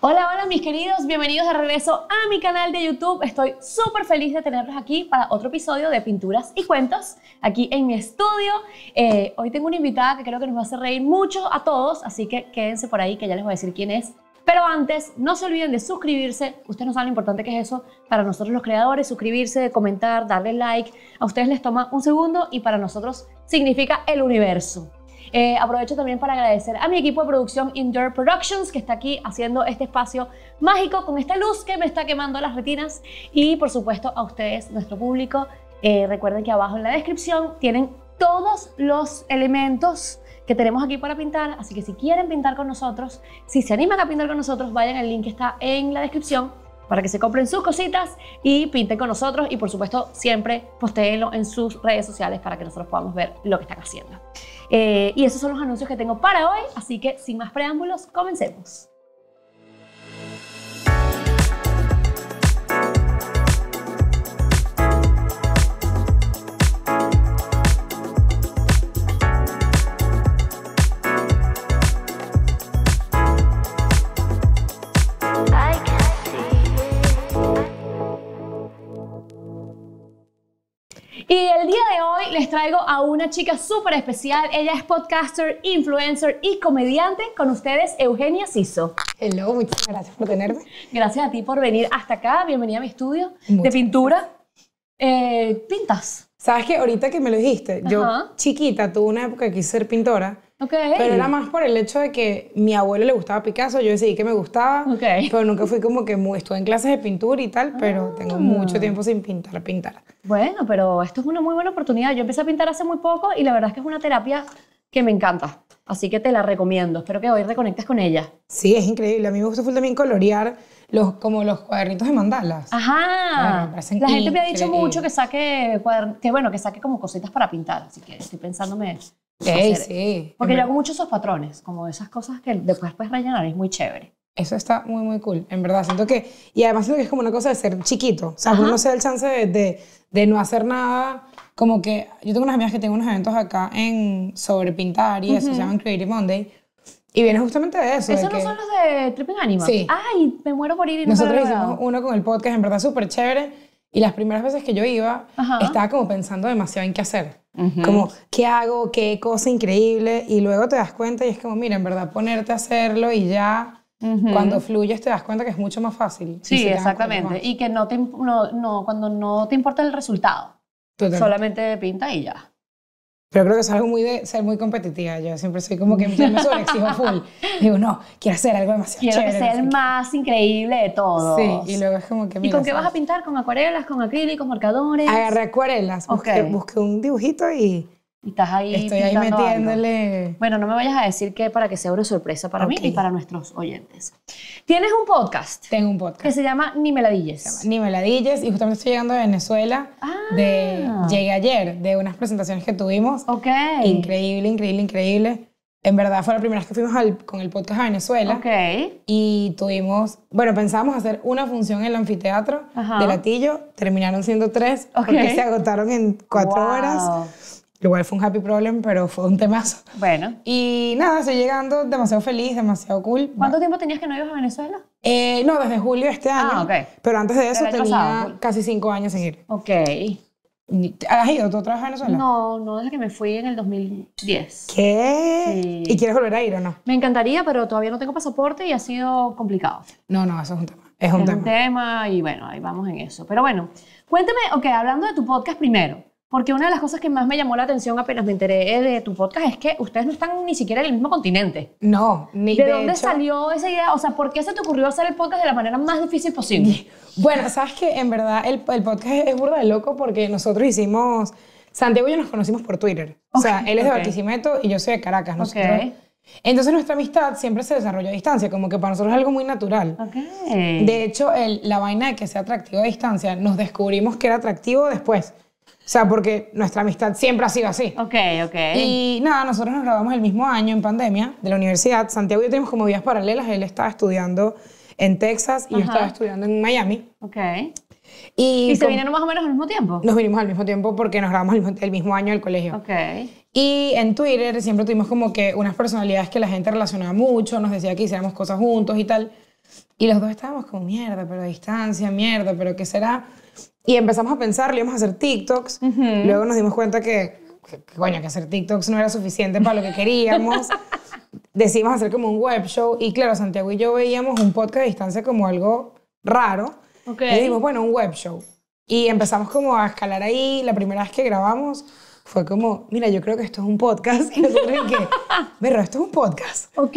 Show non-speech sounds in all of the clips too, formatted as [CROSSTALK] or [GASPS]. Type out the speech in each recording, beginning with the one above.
Hola, hola mis queridos, bienvenidos de regreso a mi canal de YouTube. Estoy súper feliz de tenerlos aquí para otro episodio de Pinturas y Cuentos, aquí en mi estudio. Eh, hoy tengo una invitada que creo que nos va a hacer reír mucho a todos, así que quédense por ahí que ya les voy a decir quién es. Pero antes, no se olviden de suscribirse. Ustedes no saben lo importante que es eso para nosotros los creadores. Suscribirse, comentar, darle like. A ustedes les toma un segundo y para nosotros significa el universo. Eh, aprovecho también para agradecer a mi equipo de producción Indoor Productions que está aquí haciendo este espacio mágico con esta luz que me está quemando las retinas. Y por supuesto a ustedes, nuestro público. Eh, recuerden que abajo en la descripción tienen todos los elementos que tenemos aquí para pintar, así que si quieren pintar con nosotros, si se animan a pintar con nosotros, vayan al link que está en la descripción para que se compren sus cositas y pinten con nosotros y por supuesto siempre posteenlo en sus redes sociales para que nosotros podamos ver lo que están haciendo. Eh, y esos son los anuncios que tengo para hoy, así que sin más preámbulos, comencemos. El día de hoy les traigo a una chica súper especial. Ella es podcaster, influencer y comediante. Con ustedes, Eugenia Siso. Hello, muchas gracias por tenerme. Gracias a ti por venir hasta acá. Bienvenida a mi estudio de pintura. Eh, ¿Pintas? Sabes que ahorita que me lo dijiste, yo chiquita tuve una época que quise ser pintora. Okay. Pero era más por el hecho de que mi abuelo le gustaba Picasso, yo decidí que me gustaba, Okay. pero nunca fui como que muy, estuve en clases de pintura y tal, pero tengo Ah. mucho tiempo sin pintar, pintar. Bueno, pero esto es una muy buena oportunidad. Yo empecé a pintar hace muy poco y la verdad es que es una terapia que me encanta. Así que te la recomiendo. Espero que hoy reconectes con ella. Sí, es increíble. A mí me gusta full también colorear los, como los cuadernitos de mandalas. Ajá. Parecen la gente me ha dicho mucho que saque que bueno, que saque como cositas para pintar, así que estoy pensándome Ey, sí. Porque yo hago muchos esos patrones, como esas cosas que después puedes rellenar, es muy chévere. Eso está muy, muy cool, en verdad. Siento que, y además siento que es como una cosa de ser chiquito. O sea, Ajá. uno no se da el chance de, de, de no hacer nada. Como que yo tengo unas amigas que tengo unos eventos acá en, sobre pintar y eso, se llaman Creative Monday. Y viene justamente de eso. ¿Esos no que son los de Tripping Anima? Sí. Ay, me muero por ir y no nosotros hicimos uno con el podcast, en verdad súper chévere. Y las primeras veces que yo iba, Ajá. estaba como pensando demasiado en qué hacer. Como, ¿qué hago? ¿Qué cosa increíble? Y luego te das cuenta y es como, mira, en verdad, ponerte a hacerlo y ya, cuando fluyes, te das cuenta que es mucho más fácil. Sí, exactamente. Y que no te, no, no, cuando no te importa el resultado, Total. solamente pinta y ya. Pero creo que es algo muy de ser muy competitiva. Yo siempre soy como que me sobreexijo [LAUGHS] full. Digo, no, quiero hacer algo demasiado Quiero que chévere. sea no el más increíble de qué. todos. Sí, y luego es como que ¿Y mira, con qué vas a ¿sabes? pintar? ¿Con acuarelas, con acrílicos, marcadores? Agarré acuarelas, busqué, Ok. busqué un dibujito y Y estás ahí estoy ahí pintando algo. metiéndole... Bueno, no me vayas a decir que para que sea una sorpresa para mí Ok. y para nuestros oyentes. Tienes un podcast Tengo un que podcast. se llama Ni me la dilles. Ni meladillas y justamente estoy llegando de Venezuela. Ah. De, llegué ayer de unas presentaciones que tuvimos. Ok. Increíble, increíble, increíble. En verdad fue la primera vez que fuimos al- con el podcast a Venezuela. Ok. Y tuvimos, bueno, pensábamos hacer una función en el anfiteatro Ajá. de Latillo, terminaron siendo tres Ok. porque se agotaron en cuatro Wow. horas. Igual fue un happy problem, pero fue un temazo. Bueno. Y nada, estoy llegando demasiado feliz, demasiado cool. ¿Cuánto tiempo tenías que no ibas a Venezuela? Eh, no, desde julio de este año. Ah, ok. Pero antes de eso tenía pasado. casi cinco años sin ir. Ok. ¿Has ido tú otra vez a Venezuela? No, no desde que me fui en el 2010. ¿Qué? Sí. ¿Y quieres volver a ir o no? Me encantaría, pero todavía no tengo pasaporte y ha sido complicado. No, no, eso es un tema. Es un es tema. un tema y bueno, ahí vamos en eso. Pero bueno, cuéntame, ok, hablando de tu podcast primero, porque una de las cosas que más me llamó la atención apenas me enteré de tu podcast es que ustedes no están ni siquiera en el mismo continente. No, ni ¿De, de dónde hecho- salió esa idea? O sea, ¿por qué se te ocurrió hacer el podcast de la manera más difícil posible? [LAUGHS] Bueno, sabes que en verdad el, el podcast es burda de loco porque nosotros hicimos. Santiago y yo nos conocimos por Twitter. o sea, él es de ok. Barquisimeto y yo soy de Caracas. Nosotros, Entonces nuestra amistad siempre se desarrolló a distancia, como que para nosotros es algo muy natural. De hecho, el- la vaina de que sea atractivo a distancia, nos descubrimos que era atractivo después. O sea, porque nuestra amistad siempre ha sido así. ok, ok. Y nada, nosotros nos graduamos el mismo año en pandemia de la universidad. Santiago y yo tenemos como vías paralelas. Él estaba estudiando en Texas y yo Ajá. estaba estudiando en Miami. ok. Y, ¿Y se vinieron más o menos al mismo tiempo? nos vinimos al mismo tiempo porque nos grabamos el mismo, el mismo año del colegio. Ok. Y en Twitter siempre tuvimos como que unas personalidades que la gente relacionaba mucho, nos decía que hiciéramos cosas juntos y tal. Y los dos estábamos como, mierda, pero a distancia, mierda, pero ¿qué será? Y empezamos a pensar, íbamos a hacer TikToks. Luego nos dimos cuenta que, que, que, coño, que hacer TikToks no era suficiente para lo que queríamos. [LAUGHS] Decidimos hacer como un web show. Y claro, Santiago y yo veíamos un podcast a distancia como algo raro. Ok. Y dijimos, bueno, un web show. Y empezamos como a escalar ahí. La primera vez que grabamos fue como, mira, yo creo que esto es un podcast. [LAUGHS] Y nosotros que, pero esto es un podcast. Ok.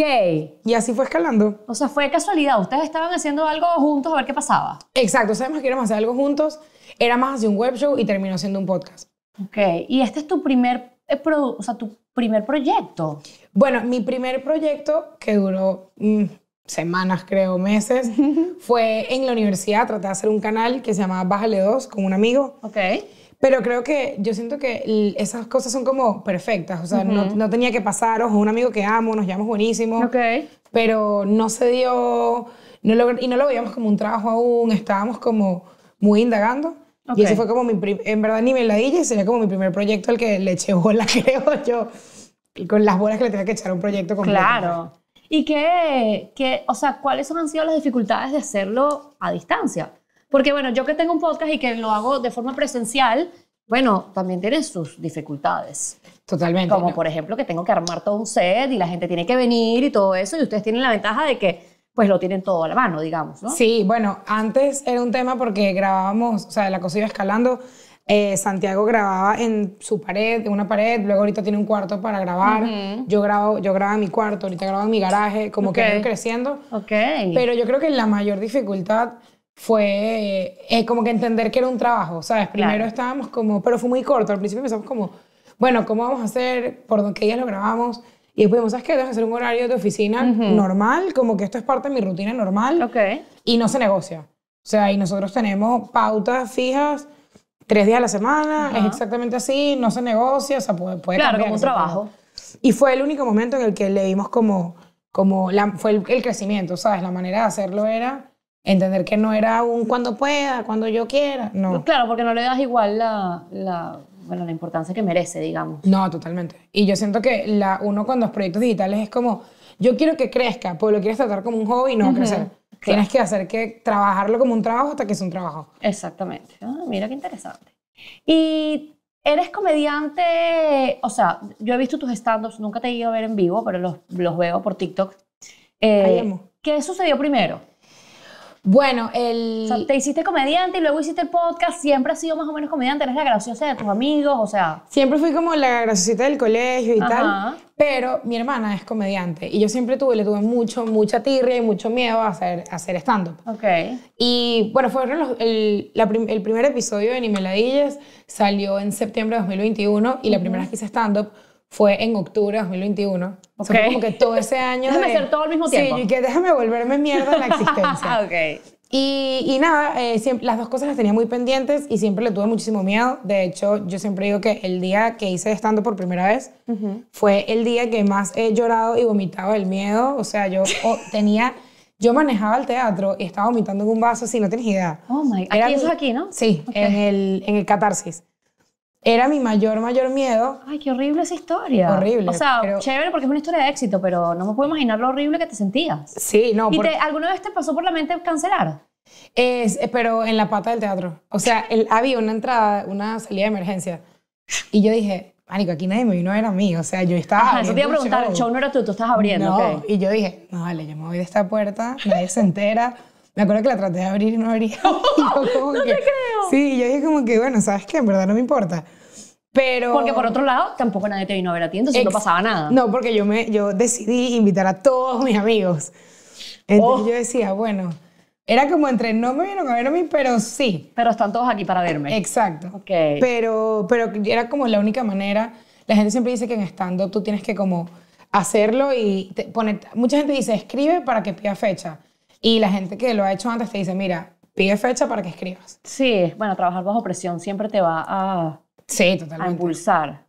Y así fue escalando. O sea, fue casualidad. Ustedes estaban haciendo algo juntos a ver qué pasaba. Exacto, sabemos que queríamos hacer algo juntos. Era más hacia un web show y terminó siendo un podcast. Ok. Y este es tu primer, eh, o sea, tu primer proyecto. Bueno, mi primer proyecto, que duró mm, semanas, creo, meses, [LAUGHS] fue en la universidad. Traté de hacer un canal que se llamaba Bájale 2 con un amigo. Ok. Pero creo que yo siento que esas cosas son como perfectas. O sea, no, no tenía que pasar. Ojo, un amigo que amo, nos llevamos buenísimo. Ok. Pero no se dio. No lo- y no lo veíamos como un trabajo aún. Estábamos como muy indagando. Ok. Y ese fue como mi. En verdad, ni me la y sería como mi primer proyecto al que le eché bola, [LAUGHS] creo yo. Con las bolas que le tenía que echar a un proyecto completo. Claro. ¿Y qué, qué, o sea, cuáles han sido las dificultades de hacerlo a distancia? Porque, bueno, yo que tengo un podcast y que lo hago de forma presencial, bueno, también tiene sus dificultades. Totalmente. Como ¿no? por ejemplo que tengo que armar todo un set y la gente tiene que venir y todo eso, y ustedes tienen la ventaja de que pues lo tienen todo a la mano, digamos, ¿no? Sí, bueno, antes era un tema porque grabábamos, o sea, la cosa iba escalando. Eh, Santiago grababa en su pared, en una pared, luego ahorita tiene un cuarto para grabar. Yo grabo, yo grababa en mi cuarto, ahorita grabo en mi garaje, como que Ok. ha ido creciendo. Ok. Pero yo creo que la mayor dificultad fue eh, como que entender que era un trabajo, ¿sabes? Primero Claro. estábamos como, pero fue muy corto, al principio empezamos como, bueno, ¿cómo vamos a hacer? ¿Por qué días lo grabamos? Y después dijimos, ¿sabes qué? Dejas hacer un horario de oficina normal, como que esto es parte de mi rutina normal ok. y no se negocia. O sea, y nosotros tenemos pautas fijas tres días a la semana, Ajá. es exactamente así, no se negocia, o sea, puede, puede Claro, cambiar como un trabajo. Y fue el único momento en el que le vimos como, como la, fue el, el crecimiento, ¿sabes? La manera de hacerlo era entender que no era un cuando pueda, cuando yo quiera, no. Claro, porque no le das igual la, la, bueno, la importancia que merece, digamos. No, totalmente. Y yo siento que la, uno con los proyectos digitales es como, yo quiero que crezca, pues lo quieres tratar como un hobby y no crecer. Tienes que hacer que trabajarlo como un trabajo hasta que es un trabajo. Exactamente. Ah, mira qué interesante. Y eres comediante, o sea, yo he visto tus stand-ups, nunca te he ido a ver en vivo, pero los, los veo por TikTok. Eh. ¿Qué sucedió primero? Bueno, el... O sea, te hiciste comediante y luego hiciste el podcast, siempre has sido más o menos comediante, eres la graciosa de tus amigos, o sea, Siempre fui como la graciosita del colegio y Ajá. tal, pero mi hermana es comediante y yo siempre tuve, le tuve mucho, mucha tirria y mucho miedo a hacer, a hacer stand-up. ok. Y bueno, fue el, la prim- el primer episodio de Ni Meladillas salió en septiembre de 2021 y la primera vez que hice stand-up fue en octubre de 2021. O sea, como que todo ese año Déjame de- hacer todo al mismo tiempo. Sí, y que déjame volverme mierda en la [LAUGHS] existencia. Ah, ok. Y, y nada, eh, siempre- las dos cosas las tenía muy pendientes y siempre le tuve muchísimo miedo. De hecho, yo siempre digo que el día que hice estando por primera vez fue el día que más he llorado y vomitado del miedo. O sea, yo o- [LAUGHS] tenía, yo manejaba el teatro y estaba vomitando en un vaso, si no tienes idea. Oh my, Era aquí, eso es aquí, ¿no? Sí, Ok. en, el, en el catarsis. Era mi mayor, mayor miedo. Ay, qué horrible esa historia. Horrible, O sea, pero- chévere porque es una historia de éxito, pero no me puedo imaginar lo horrible que te sentías. Sí, no, ¿Y por- te- alguna vez te pasó por la mente cancelar? Es, eh, pero en la pata del teatro. O sea, el- había una entrada, una salida de emergencia. Y yo dije, Marico, aquí nadie me vino a ver a mí. O sea, yo estaba. Ajá, eso te iba a preguntar, el show no era tú, tú estás abriendo, No, ok. y yo dije, no, vale, yo me voy de esta puerta, nadie se entera. Me acuerdo que la traté de abrir y no abría. [LAUGHS] [LAUGHS] No que- te creo. Sí, yo dije como que, bueno, ¿sabes qué? En verdad no me importa. Pero... Porque por otro lado, tampoco nadie te vino a ver a ti, entonces no pasaba nada. No, porque yo, me, yo decidí invitar a todos mis amigos. Entonces Oh. yo decía, bueno, era como entre no me vieron a ver a mí, pero sí. Pero están todos aquí para verme. Exacto. Ok. Pero, pero era como la única manera. La gente siempre dice que en stand-up tú tienes que como hacerlo y te- poner... Mucha gente dice, escribe para que pida fecha. Y la gente que lo ha hecho antes te dice, mira, pide fecha para que escribas. Sí, bueno, trabajar bajo presión siempre te va a, Sí, a totalmente. impulsar.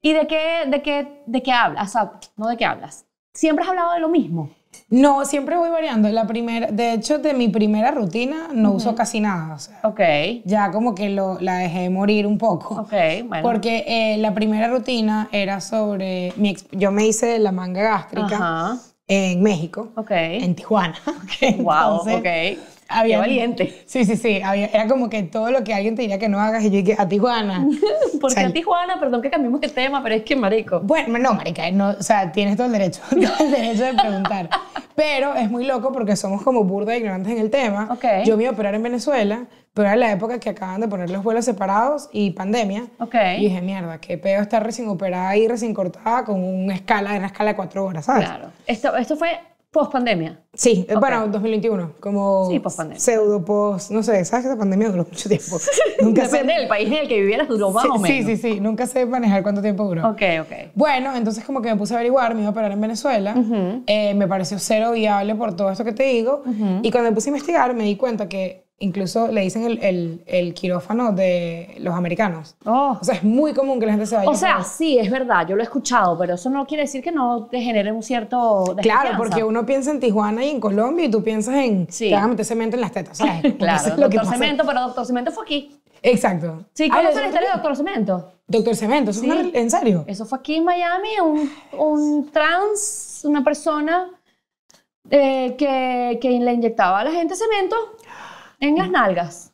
¿Y de qué, de, qué, de qué hablas? O sea, no de qué hablas. ¿Siempre has hablado de lo mismo? No, siempre voy variando. La primera, de hecho, de mi primera rutina no uso casi nada. O sea, Ok, ya como que lo, la dejé morir un poco. ok, bueno. Porque eh, la primera rutina era sobre... Mi yo me hice la manga gástrica. Ajá. En México, Ok. en Tijuana. [LAUGHS] wow, Entonces, ok. había- Qué valiente. Sí, sí, sí. había- era como que todo lo que alguien te diría que no hagas y yo dije, a Tijuana. [LAUGHS] ¿Por qué O sea, a Tijuana? Perdón que cambiemos de tema, pero es que marico. Bueno, no, marica, no, o sea, tienes todo el derecho, [LAUGHS] todo el derecho de preguntar. Pero es muy loco porque somos como burda ignorantes en el tema. Yo me iba a operar en Venezuela, pero era la época que acaban de poner los vuelos separados y pandemia. Ok. Y dije, mierda, qué pedo estar recién operada y recién cortada con una escala, una escala de cuatro horas, ¿sabes? Claro. Esto, esto fue post pandemia. Sí, eh, bueno, 2021, como Sí, pospandemia. pseudo post, no sé, sabes que esa pandemia duró mucho tiempo. [LAUGHS] Nunca sé. Depende del país en el que vivieras, duró más sí, o sí, menos. sí, sí, nunca sé manejar cuánto tiempo duró. Ok, ok. Bueno, entonces como que me puse a averiguar, me iba a operar en Venezuela, eh, me pareció cero viable por todo esto que te digo, y cuando me puse a investigar me di cuenta que incluso le dicen el, el, el quirófano de los americanos. Oh. O sea, es muy común que la gente se vaya O sea, sí, es verdad, yo lo he escuchado, pero eso no quiere decir que no te genere un cierto Claro, porque uno piensa en Tijuana y en Colombia y tú piensas en Sí. te van a meter cemento en las tetas, [LAUGHS] Claro, es lo que doctor pasa. Cemento, pero doctor Cemento fue aquí. Exacto. Sí, Ah, ¿conoces ¿lo- la historia de doctor Cemento? Doctor Cemento, ¿eso es Sí. una- ¿en serio? Eso fue aquí en Miami, un, un trans, una persona eh, que, que le inyectaba a la gente cemento en las nalgas.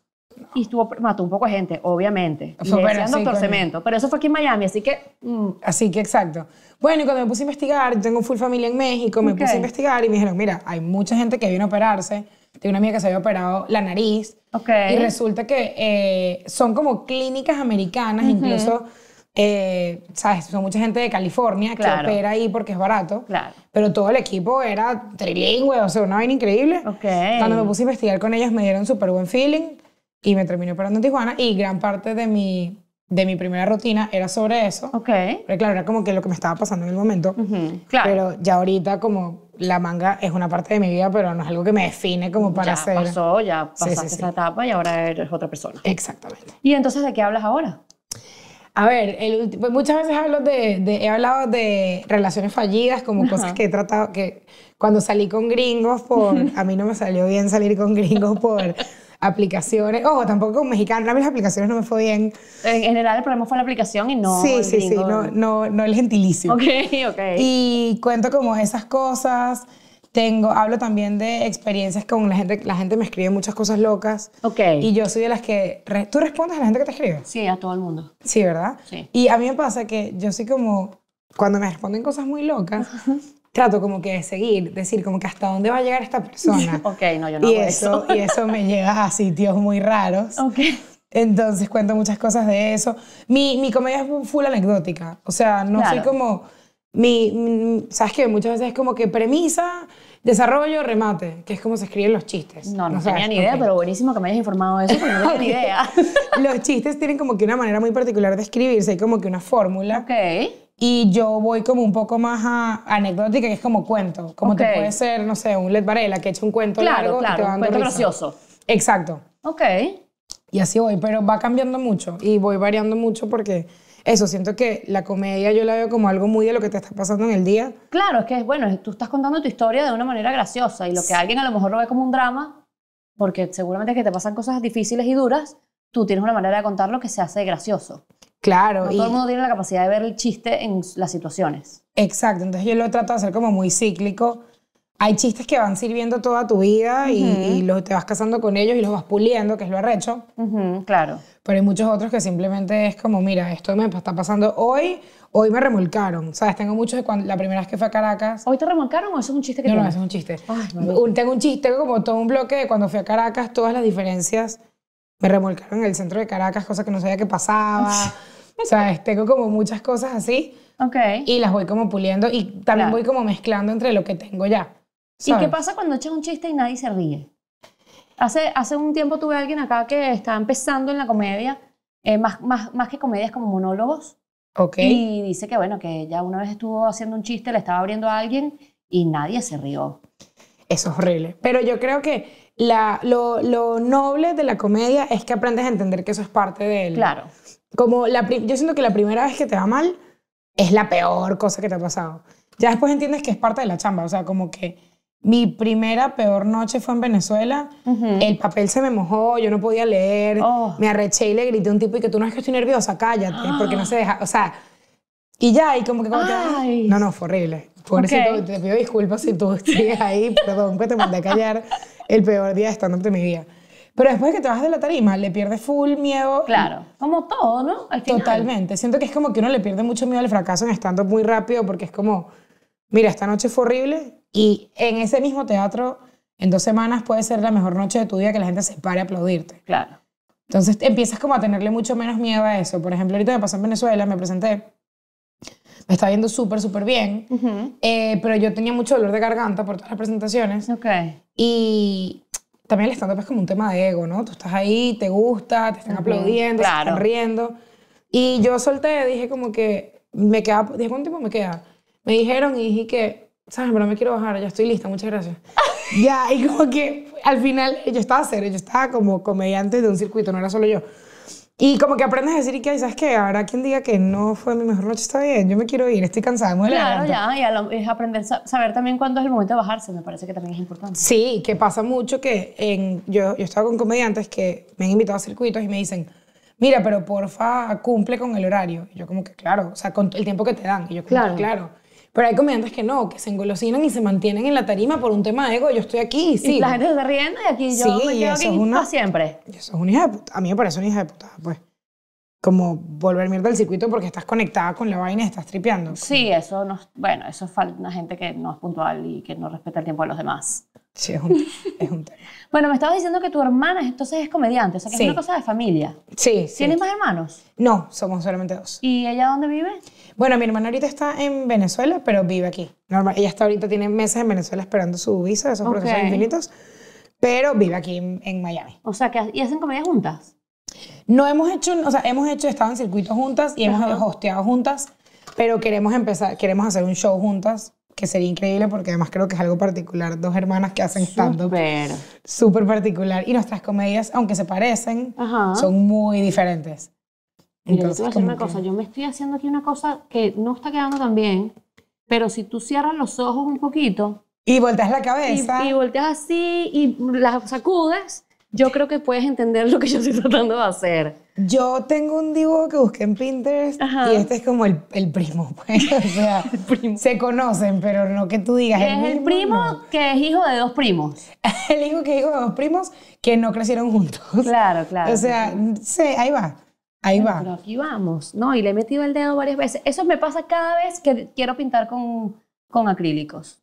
Y estuvo, mató un poco de gente, obviamente. Y Fue, le pero decían sí, doctor. Cemento. Pero eso fue aquí en Miami, así que... mm, Así que exacto. Bueno, y cuando me puse a investigar, tengo full familia en México, me puse a investigar y me dijeron, mira, hay mucha gente que viene a operarse. Tengo una amiga que se había operado la nariz. Ok. Y resulta que eh, son como clínicas americanas, incluso, eh, ¿sabes? Son mucha gente de California Claro. que opera ahí porque es barato. Claro. Pero todo el equipo era trilingüe, o sea, una vaina increíble. Ok. Cuando me puse a investigar con ellas me dieron súper buen feeling y me terminé operando en Tijuana y gran parte de mi, de mi primera rutina era sobre eso. Ok. Pero claro, era como que lo que me estaba pasando en el momento. Ujú, Claro. Pero ya ahorita como la manga es una parte de mi vida, pero no es algo que me define como para ya hacer... pasó, ya Sí, sí, pasaste sí. esa etapa y ahora eres otra persona. Exactamente. ¿Y entonces de qué hablas ahora? A ver, el pues muchas veces hablo de, de- he hablado de relaciones fallidas, como cosas que he tratado, que cuando salí con gringos por, [LAUGHS] a mí no me salió bien salir con gringos por aplicaciones, ojo, tampoco con mexicanos, a mí las aplicaciones no me fue bien. En general el problema fue la aplicación y no sí, el sí, sí, gringo. no, no, no el gentilicio. Ok, ok. Y cuento como esas cosas. Tengo, hablo también de experiencias con la gente. La gente me escribe muchas cosas locas. Ok. Y yo soy de las que. re- ¿Tú respondes a la gente que te escribe? Sí, a todo el mundo. Sí, ¿verdad? Sí. Y a mí me pasa que yo soy como. Cuando me responden cosas muy locas, [LAUGHS] trato como que de seguir, decir como que hasta dónde va a llegar esta persona. [LAUGHS] Ok, no, yo no y hago eso, y eso me lleva a sitios muy raros. Ok. Entonces cuento muchas cosas de eso. Mi, mi comedia es full anecdótica. O sea, no soy Claro. como... Mi, ¿Sabes qué? Muchas veces es como que premisa, desarrollo, remate, que es como se escriben los chistes. No, no, sabes? tenía ni idea, Ok. pero buenísimo que me hayas informado de eso porque no tenía ni [LAUGHS] idea. [LAUGHS] Los chistes tienen como que una manera muy particular de escribirse, hay como que una fórmula. ok. Y yo voy como un poco más a anecdótica, que es como cuento. Como te Ok. puede ser, no sé, un Led Varela que echa un cuento Claro, largo y te va claro. Un dando cuento risa. gracioso. Exacto. Ok. Y así voy, pero va cambiando mucho y voy variando mucho porque eso, siento que la comedia yo la veo como algo muy de lo que te está pasando en el día. Claro, es que es bueno, tú estás contando tu historia de una manera graciosa y lo que alguien a lo mejor lo ve como un drama, porque seguramente que te pasan cosas difíciles y duras, tú tienes una manera de contarlo que se hace gracioso. Claro, No y, todo el mundo tiene la capacidad de ver el chiste en las situaciones. exacto, entonces yo lo trato de hacer como muy cíclico. Hay chistes que van sirviendo toda tu vida y, y los, te vas casando con ellos y los vas puliendo, que es lo arrecho. Ujú, claro. Pero hay muchos otros que simplemente es como, mira, esto me está pasando hoy, hoy me remolcaron. ¿Sabes? Tengo muchos de cuando, la primera vez que fui a Caracas. ¿Hoy te remolcaron o eso es un chiste que No, no, tienes? eso es un chiste. Ay. Un- tengo un chiste, tengo como todo un bloque de cuando fui a Caracas, todas las diferencias me remolcaron en el centro de Caracas, cosas que no sabía que pasaba. [LAUGHS] ¿Sabes? Tengo como muchas cosas así Ok. y las voy como puliendo y también Claro. voy como mezclando entre lo que tengo ya. ¿Y qué pasa cuando echas un chiste y nadie se ríe? Hace, hace un tiempo tuve a alguien acá que está empezando en la comedia, eh, más, más, más que comedias como monólogos, Ok. y dice que bueno, que ya una vez estuvo haciendo un chiste, le estaba abriendo a alguien y nadie se rió. Eso es horrible. Pero yo creo que la, lo, lo noble de la comedia es que aprendes a entender que eso es parte del... Claro. Como la, yo siento que la primera vez que te va mal es la peor cosa que te ha pasado. Ya después entiendes que es parte de la chamba. O sea, como que mi primera peor noche fue en Venezuela. El papel se me mojó, yo no podía leer. Oh. Me arreché y le grité a un tipo y que tú no es que estoy nerviosa, cállate, [GASPS] porque no se deja. O sea, Y ya, y como que vas- Ay. No, no, fue horrible. Pobrecito, Ok. te pido disculpas si tú sigues ahí, perdón que te mandé a callar el peor día de stand-up de mi vida. Pero después de que te vas de la tarima, le pierdes full miedo. Claro, como todo, ¿no? Al final. Totalmente. Siento que es como que uno le pierde mucho miedo al fracaso en stand-up muy rápido porque es como, mira, esta noche fue horrible y en ese mismo teatro, en dos semanas puede ser la mejor noche de tu vida que la gente se pare a aplaudirte. Claro. Entonces empiezas como a tenerle mucho menos miedo a eso. Por ejemplo, ahorita me pasó en Venezuela, me presenté, me estaba yendo súper, súper bien, Ujú. eh, pero yo tenía mucho dolor de garganta por todas las presentaciones Ok. y también el stand-up es como un tema de ego, ¿no? Tú estás ahí, te gusta, te están aplaudiendo, se claro. están riendo. Y yo solté, dije como que me queda, dije, ¿cuánto tiempo me queda? Me dijeron y dije que, ¿sabes? Pero me quiero bajar, ya estoy lista, muchas gracias. [LAUGHS] ya, y como que al final yo estaba serio, yo estaba como comediante de un circuito, no era solo yo. Y como que aprendes a decir, y que, ¿sabes qué? Habrá quien diga que no fue mi mejor noche, está bien, yo me quiero ir, estoy cansada, me Claro, garganta". ya, y lo- es aprender, sa- saber también cuándo es el momento de bajarse, me parece que también es importante. Sí, que pasa mucho que en, yo, yo estaba con comediantes que me han invitado a circuitos y me dicen, mira, pero porfa, cumple con el horario. Y yo como que, claro, o sea, con el tiempo que te dan. Y yo como Claro. que, claro. Pero hay comediantes que no, que se engolosinan y se mantienen en la tarima por un tema de ego. Yo estoy aquí, sí. Y la gente se está riendo y aquí yo Sí, me quedo aquí es una- para siempre. Y eso es una hija de puta. A mí me parece una hija de puta, pues. Como volver mierda al circuito porque estás conectada con la vaina y estás tripeando. Sí, eso no, bueno, eso es una gente que no es puntual y que no respeta el tiempo de los demás. Sí, es un, es un tema. [LAUGHS] Bueno, me estabas diciendo que tu hermana entonces es comediante, o sea que Sí. es una cosa de familia. Sí, sí. ¿Tienes más hermanos? No, somos solamente dos. ¿Y ella dónde vive? Bueno, mi hermana ahorita está en Venezuela, pero vive aquí. Normal, ella está ahorita, tiene meses en Venezuela esperando su visa, esos Ok. procesos infinitos, pero vive aquí en, en Miami. O sea, que ¿y hacen comedia juntas? No hemos hecho, o sea, hemos hecho, estado en circuitos juntas y hemos Ajá. hosteado juntas, pero queremos empezar, queremos hacer un show juntas, que sería increíble porque además creo que es algo particular, dos hermanas que hacen stand-up, Súper. súper particular, y nuestras comedias, aunque se parecen, Ajá. son muy diferentes. Mira, yo te voy a decir una que- cosa. Yo me estoy haciendo aquí una cosa que no está quedando tan bien, pero si tú cierras los ojos un poquito Y volteas la y, cabeza. y volteas así y las sacudes, yo creo que puedes entender lo que yo estoy [LAUGHS] tratando de hacer. Yo tengo un dibujo que busqué en Pinterest Ajá. y este es como el, el primo, [LAUGHS] pues. O sea, [LAUGHS] se conocen, pero no que tú digas. Es el mismo, primo no. que es hijo de dos primos. El hijo que es hijo de dos primos que no crecieron juntos. Claro, claro. O sea, sí, ahí va. Ahí Pero va. aquí vamos, ¿no? Y le he metido el dedo varias veces. Eso me pasa cada vez que quiero pintar con, con acrílicos.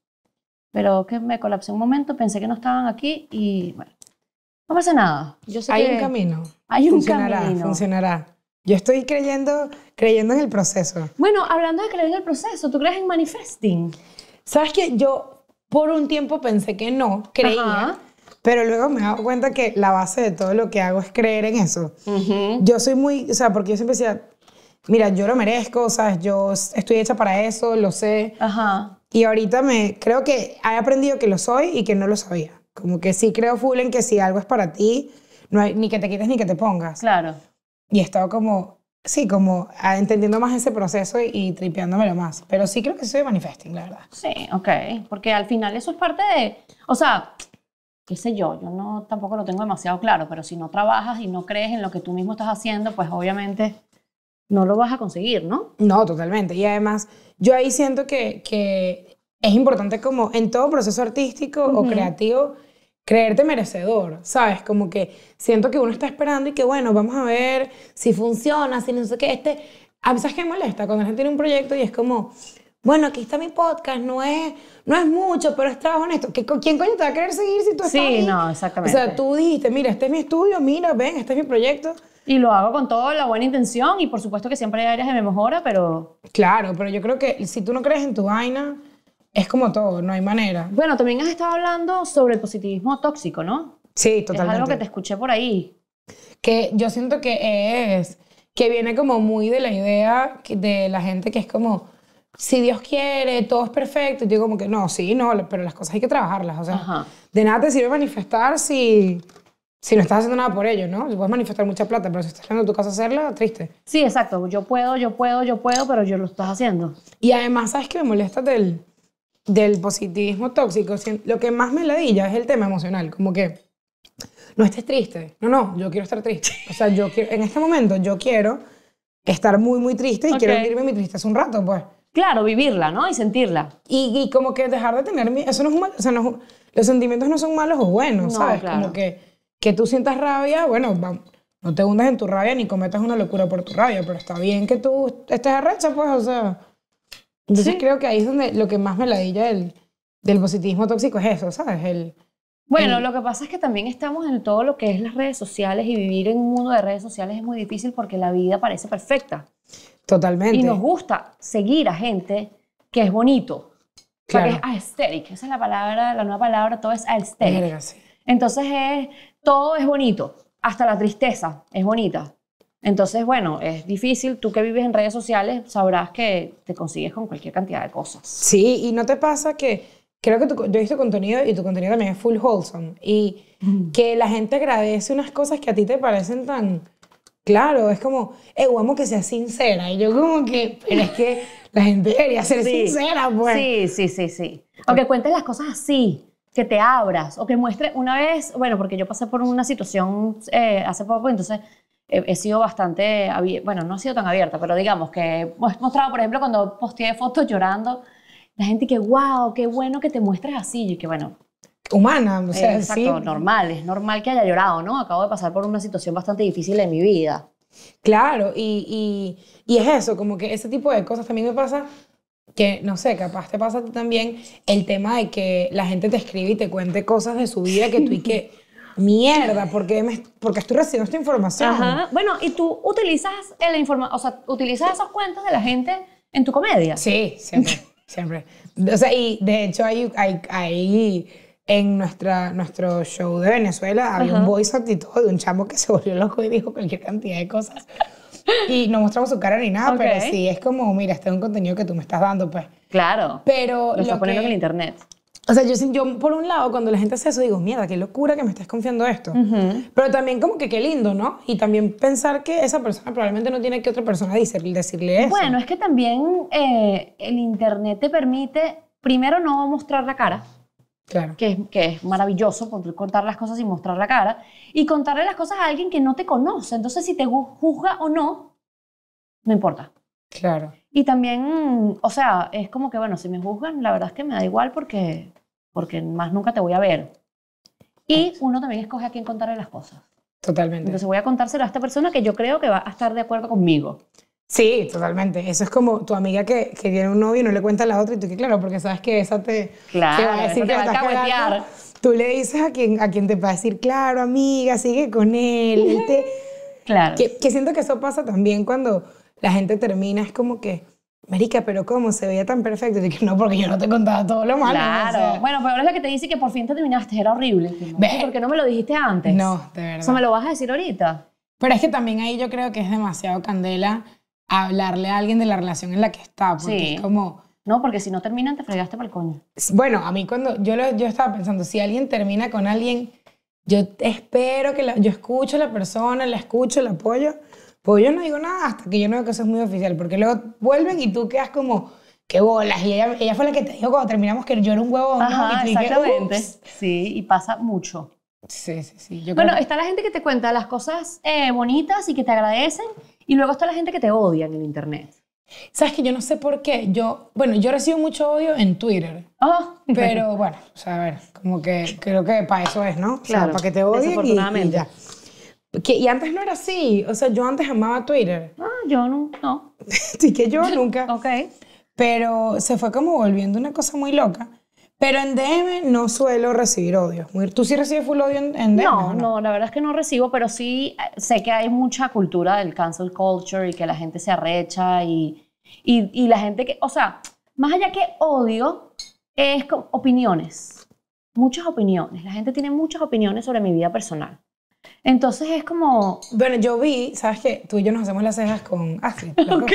Pero que me colapsé un momento, pensé que no estaban aquí y bueno, no pasa nada. Yo sé Hay que un camino. Hay un funcionará, camino. Funcionará. Yo estoy creyendo, creyendo en el proceso. Bueno, hablando de creer en el proceso, ¿tú crees en manifesting? ¿Sabes qué? Yo por un tiempo pensé que no, creía, Ajá. Pero luego me he dado cuenta que la base de todo lo que hago es creer en eso. Yo soy muy, o sea, porque yo siempre decía, mira, yo lo merezco, ¿sabes? Yo estoy hecha para eso, lo sé. Ajá. Y ahorita me, creo que he aprendido que lo soy y que no lo sabía. Como que sí creo full en que si algo es para ti, no hay ni que te quites ni que te pongas. Claro. Y he estado como, sí, como ah, entendiendo más ese proceso y, y tripeándomelo más. Pero sí creo que soy manifesting, la verdad. Sí, ok. Porque al final eso es parte de. O sea, qué sé yo, yo no tampoco lo tengo demasiado claro, pero si no trabajas y no crees en lo que tú mismo estás haciendo, pues obviamente no lo vas a conseguir, ¿no? No, totalmente. Y además, yo ahí siento que, que es importante como en todo proceso artístico o creativo, creerte merecedor, ¿sabes? Como que siento que uno está esperando y que, bueno, vamos a ver si funciona, si no sé qué. Este, a mí, ¿sabes qué me molesta? Cuando la gente tiene un proyecto y es como, bueno, aquí está mi podcast, no es, no es mucho, pero es trabajo honesto. ¿Qué- ¿Quién coño te va a querer seguir si tú estás Sí, ahí? no, exactamente. O sea, tú dijiste, mira, este es mi estudio, mira, ven, este es mi proyecto. Y lo hago con toda la buena intención y por supuesto que siempre hay áreas de mejora, pero Claro, pero yo creo que si tú no crees en tu vaina, es como todo, no hay manera. bueno, también has estado hablando sobre el positivismo tóxico, ¿no? Sí, Es totalmente. algo que te escuché por ahí. Que yo siento que es, que viene como muy de la idea de la gente que es como, si Dios quiere, todo es perfecto. Y yo como que no, sí, no, pero las cosas hay que trabajarlas. O sea, Ajá. de nada te sirve manifestar si, si no estás haciendo nada por ello, ¿no? Puedes manifestar mucha plata, pero si estás a tu casa hacerla, triste. Sí, exacto. Yo puedo, yo puedo, yo puedo, pero yo lo estás haciendo. Y además, ¿sabes qué me molesta del, del positivismo tóxico? Lo que más me ladilla es el tema emocional, como que no estés triste. No, no, yo quiero estar triste. O sea, yo quiero, en este momento yo quiero estar muy, muy triste y quiero vivirme mi tristeza un rato, pues. Claro, vivirla, ¿no? Y sentirla. Y, y como que dejar de tener mi- eso no es mal- o sea, no es un- los sentimientos no son malos o buenos, No, ¿sabes? claro. Como que, que tú sientas rabia, bueno, no te hundas en tu rabia ni cometas una locura por tu rabia, pero está bien que tú estés arrecha, pues, o sea. Entonces Sí. creo que ahí es donde lo que más me ladilla del, del positivismo tóxico es eso, ¿sabes? El, Bueno, El- lo que pasa es que también estamos en todo lo que es las redes sociales y vivir en un mundo de redes sociales es muy difícil porque la vida parece perfecta. Totalmente. Y nos gusta seguir a gente que es bonito. Claro. que es aesthetic. Esa es la palabra, la nueva palabra, todo es aesthetic. Verga, sí. Entonces es, todo es bonito, hasta la tristeza es bonita. Entonces, bueno, es difícil, tú que vives en redes sociales sabrás que te consigues con cualquier cantidad de cosas. Sí, y no te pasa que creo que tu, yo he visto contenido y tu contenido también es full wholesome y que la gente agradece unas cosas que a ti te parecen tan claro, es como, eh, vamos que sea sincera y yo como que, pero es que la gente debería ser Sí. sincera, pues. Sí, sí, sí, sí. O que cuentes las cosas así, que te abras, o que muestre una vez, bueno, porque yo pasé por una situación eh, hace poco, entonces eh, he sido bastante, abi- bueno, no he sido tan abierta, pero digamos que he mostrado, por ejemplo, cuando posteé fotos llorando, la gente que, wow, qué bueno que te muestres así, y que bueno, Humana, o sea, eh, exacto, sí. normal, es normal que haya llorado, ¿no? Acabo de pasar por una situación bastante difícil en mi vida. Claro, y, y, y es eso, como que ese tipo de cosas también me pasa que, no sé, capaz te pasa a ti también el tema de que la gente te escribe y te cuente cosas de su vida que tú y que, [LAUGHS] mierda, porque, me, porque estoy recibiendo esta información. Ajá. Bueno, y tú utilizas la informa o sea, utilizas esas cuentas de la gente en tu comedia. Sí, siempre, siempre. O sea, y de hecho hay, hay, hay en nuestra, nuestro show de Venezuela había un voice act y todo de un chamo que [LAUGHS] se volvió loco y dijo cualquier cantidad de cosas. Y no mostramos su cara ni nada, pero Ok. sí, es como, mira, este es un contenido que tú me estás dando, pues. Claro. Pero Lo estás lo poniendo que- en el internet. O sea, yo, yo por un lado, cuando la gente hace eso, digo, mierda, qué locura que me estés confiando esto. Pero también como que qué lindo, ¿no? Y también pensar que esa persona probablemente no tiene que otra persona decirle, decirle eso. Bueno, es que también eh, el internet te permite, primero, no mostrar la cara, Claro. que es, que es maravilloso poder contar las cosas y mostrar la cara, y contarle las cosas a alguien que no te conoce. Entonces, si te ju- juzga o no, no importa. Claro. Y también, o sea, es como que, bueno, si me juzgan, la verdad es que me da igual porque, porque más nunca te voy a ver. Y uno también escoge a quién contarle las cosas. Totalmente. Entonces voy a contárselo a esta persona que yo creo que va a estar de acuerdo conmigo. Sí, totalmente. Eso es como tu amiga que, que tiene un novio y no le cuenta a la otra y tú que claro, porque sabes que esa te, Claro, te va a decir que va estás cagando. Tú le dices a quien, a quien te va a decir, claro, amiga, sigue con él. él te-". [LAUGHS] Claro. que, que siento que eso pasa también cuando la gente termina, es como que, marica, pero ¿cómo? Se veía tan perfecto. Y que no, porque yo no te contaba todo lo malo. Claro. o sea, bueno, pero ahora es la que te dice que por fin te terminaste, era horrible. ¿Por qué no me lo dijiste antes? no, de verdad. Eso me lo vas a decir ahorita. Pero es que también ahí yo creo que es demasiado candela hablarle a alguien de la relación en la que está, porque Sí. es como... No, porque si no terminan, te fregaste para el coño. Bueno, a mí cuando yo, lo- yo estaba pensando, si alguien termina con alguien, yo espero que la- yo escucho a la persona, la escucho, la apoyo, pues yo no digo nada hasta que yo no veo que eso es muy oficial, porque luego vuelven y tú quedas como, qué bolas, y ella, ella fue la que te dijo cuando terminamos que yo era un huevo, ¿no? Ajá, y que, exactamente. Sí, y pasa mucho. Sí, sí, sí. Yo Bueno, creo está la gente que te cuenta las cosas eh, bonitas y que te agradecen, y luego está la gente que te odia en el internet. ¿Sabes que Yo no sé por qué. Yo, bueno, yo recibo mucho odio en Twitter. Ah, Pero bueno, o sea, a ver, como que creo que para eso es, ¿no? O sea, Claro, para que te odien y- y, desafortunadamente. ya. Que, y antes no era así. O sea, yo antes amaba Twitter. ah, yo no, no. [LAUGHS] Sí que yo nunca. [LAUGHS] Ok. Pero se fue como volviendo una cosa muy loca. Pero en DM no suelo recibir odio. ¿Tú sí recibes full odio en, en DM? No, o no, la verdad es que no recibo, pero sí eh, sé que hay mucha cultura del cancel culture y que la gente se arrecha y, y, y la gente que, o sea, más allá que odio, es como opiniones, muchas opiniones. La gente tiene muchas opiniones sobre mi vida personal. Entonces es como... Bueno, yo vi, ¿sabes qué? Tú y yo nos hacemos las cejas con Astrid. las [LAUGHS] dos.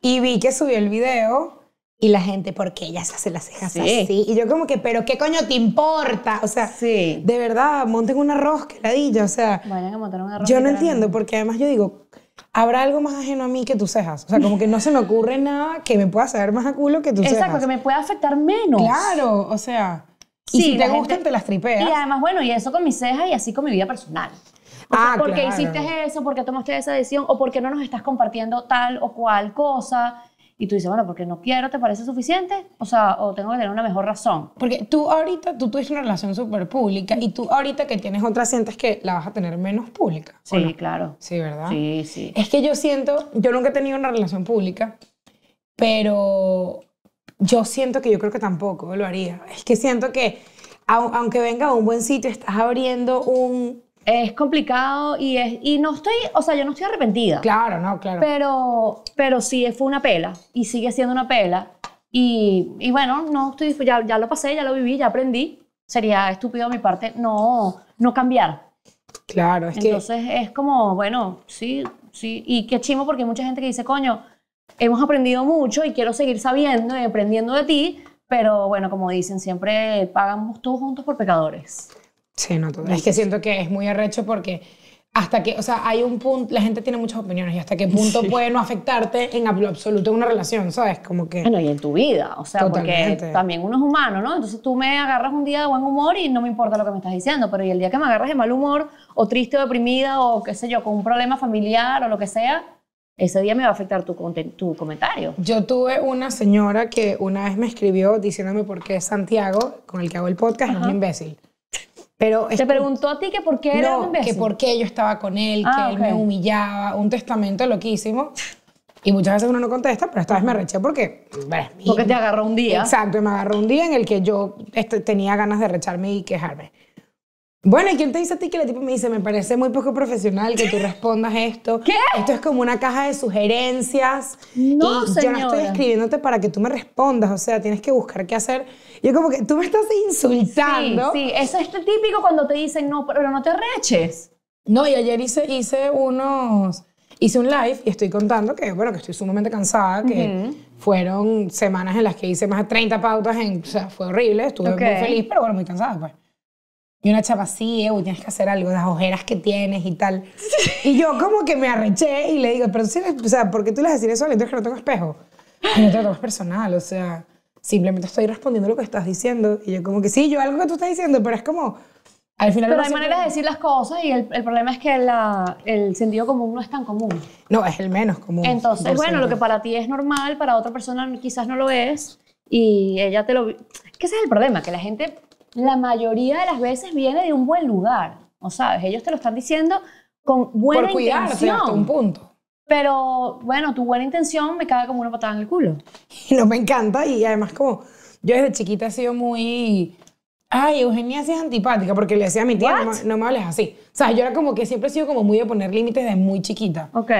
Y vi que subió el video y la gente, ¿por qué ella se hace las cejas Sí. así? Y yo como que, ¿pero qué coño te importa? O sea, Sí. de verdad, monten un arroz, que ladilla. O sea, Vayan a montar un arroz. yo no entiendo, porque además yo digo, habrá algo más ajeno a mí que tus cejas. O sea, como que no se me ocurre nada que me pueda saber más a culo que tus Exacto, cejas. que me puede afectar menos. Claro, o sea. Y Sí, si la te gente- gustan, te las tripeas. Y además, bueno, y eso con mis cejas y así con mi vida personal. O sea, Ah, ¿por qué claro. hiciste eso? ¿Por qué tomaste esa decisión? ¿O por qué no nos estás compartiendo tal o cual cosa? Y tú dices, bueno, porque no quiero, ¿te parece suficiente? O sea, o tengo que tener una mejor razón. Porque tú ahorita, tú tuviste una relación súper pública y tú ahorita que tienes otra sientes que la vas a tener menos pública. ¿o Sí, no? claro. Sí, ¿verdad? Sí, sí. Es que yo siento, yo nunca he tenido una relación pública, pero yo siento que yo creo que tampoco lo haría. Es que siento que au- aunque venga a un buen sitio, estás abriendo un... Es complicado y, es, y no estoy, o sea, yo no estoy arrepentida. Claro, no, claro. Pero, pero sí fue una pela y sigue siendo una pela. Y, y bueno, no estoy, ya, ya lo pasé, ya lo viví, ya aprendí. Sería estúpido de mi parte no, no cambiar. claro, es que... Entonces es como, bueno, sí, sí. Y qué chimo porque hay mucha gente que dice, coño, hemos aprendido mucho y quiero seguir sabiendo y aprendiendo de ti. Pero bueno, como dicen, siempre pagamos todos juntos por pecadores. Sí, no, total. Es que siento que es muy arrecho porque hasta que, o sea, hay un punto, la gente tiene muchas opiniones y hasta qué punto puede no afectarte en lo absoluto una relación, ¿sabes? Como que... Bueno, y en tu vida, o sea, Totalmente. porque también uno es humano, ¿no? Entonces tú me agarras un día de buen humor y no me importa lo que me estás diciendo, pero y el día que me agarras de mal humor, o triste o deprimida, o qué sé yo, con un problema familiar o lo que sea, ese día me va a afectar tu, tu comentario. Yo tuve una señora que una vez me escribió diciéndome por qué Santiago, con el que hago el podcast, es un imbécil. Pero Te preguntó a ti que por qué era un no, imbécil. que por qué yo estaba con él, Ah, que él ok. me humillaba, un testamento loquísimo. Y muchas veces uno no contesta, pero esta vez me arreché porque... bueno, Porque te agarró un día. Exacto, me agarró un día en el que yo este, tenía ganas de recharme y quejarme. Bueno, ¿y quién te dice a ti que la tipo me dice, me parece muy poco profesional que tú respondas esto? ¿Qué? Esto es como una caja de sugerencias. No, y yo no señora. estoy escribiéndote para que tú me respondas, o sea, tienes que buscar qué hacer. Yo como que tú me estás insultando. Sí, sí, eso es típico cuando te dicen, no, pero no te reches. No, y ayer hice, hice unos, hice un live y estoy contando que, bueno, que estoy sumamente cansada, que fueron semanas en las que hice más de 30 pautas, en, o sea, fue horrible, estuve Ok. muy feliz, pero bueno, muy cansada, pues. Y una chava así, eh, uy, tienes que hacer algo, las ojeras que tienes y tal. Y yo como que me arreché y le digo, pero si eres- o sea, ¿por qué tú le vas a decir eso a alguien? Que no tengo espejo. Y no te lo tomas personal, o sea, simplemente estoy respondiendo lo que estás diciendo. Y yo como que sí, yo algo que tú estás diciendo, pero es como, al final... Pero hay maneras de decir las cosas y el, el problema es que la- el sentido común no es tan común. No, es el menos común. Entonces, bueno, lo que 100%. para ti es normal, para otra persona quizás no lo es. Y ella te lo... ese es el problema, que la gente, la mayoría de las veces viene de un buen lugar. ¿O sabes? Ellos te lo están diciendo con buena Por cuidarte intención. hasta un punto. Pero, bueno, tu buena intención me cae como una patada en el culo. Y [LAUGHS] no me encanta. Y además, como yo desde chiquita he sido muy. Ay, Eugenia sí es antipática, porque le decía a mi tía, no, no me hables así. O sea, yo era como que siempre he sido como muy de poner límites desde muy chiquita. Ok.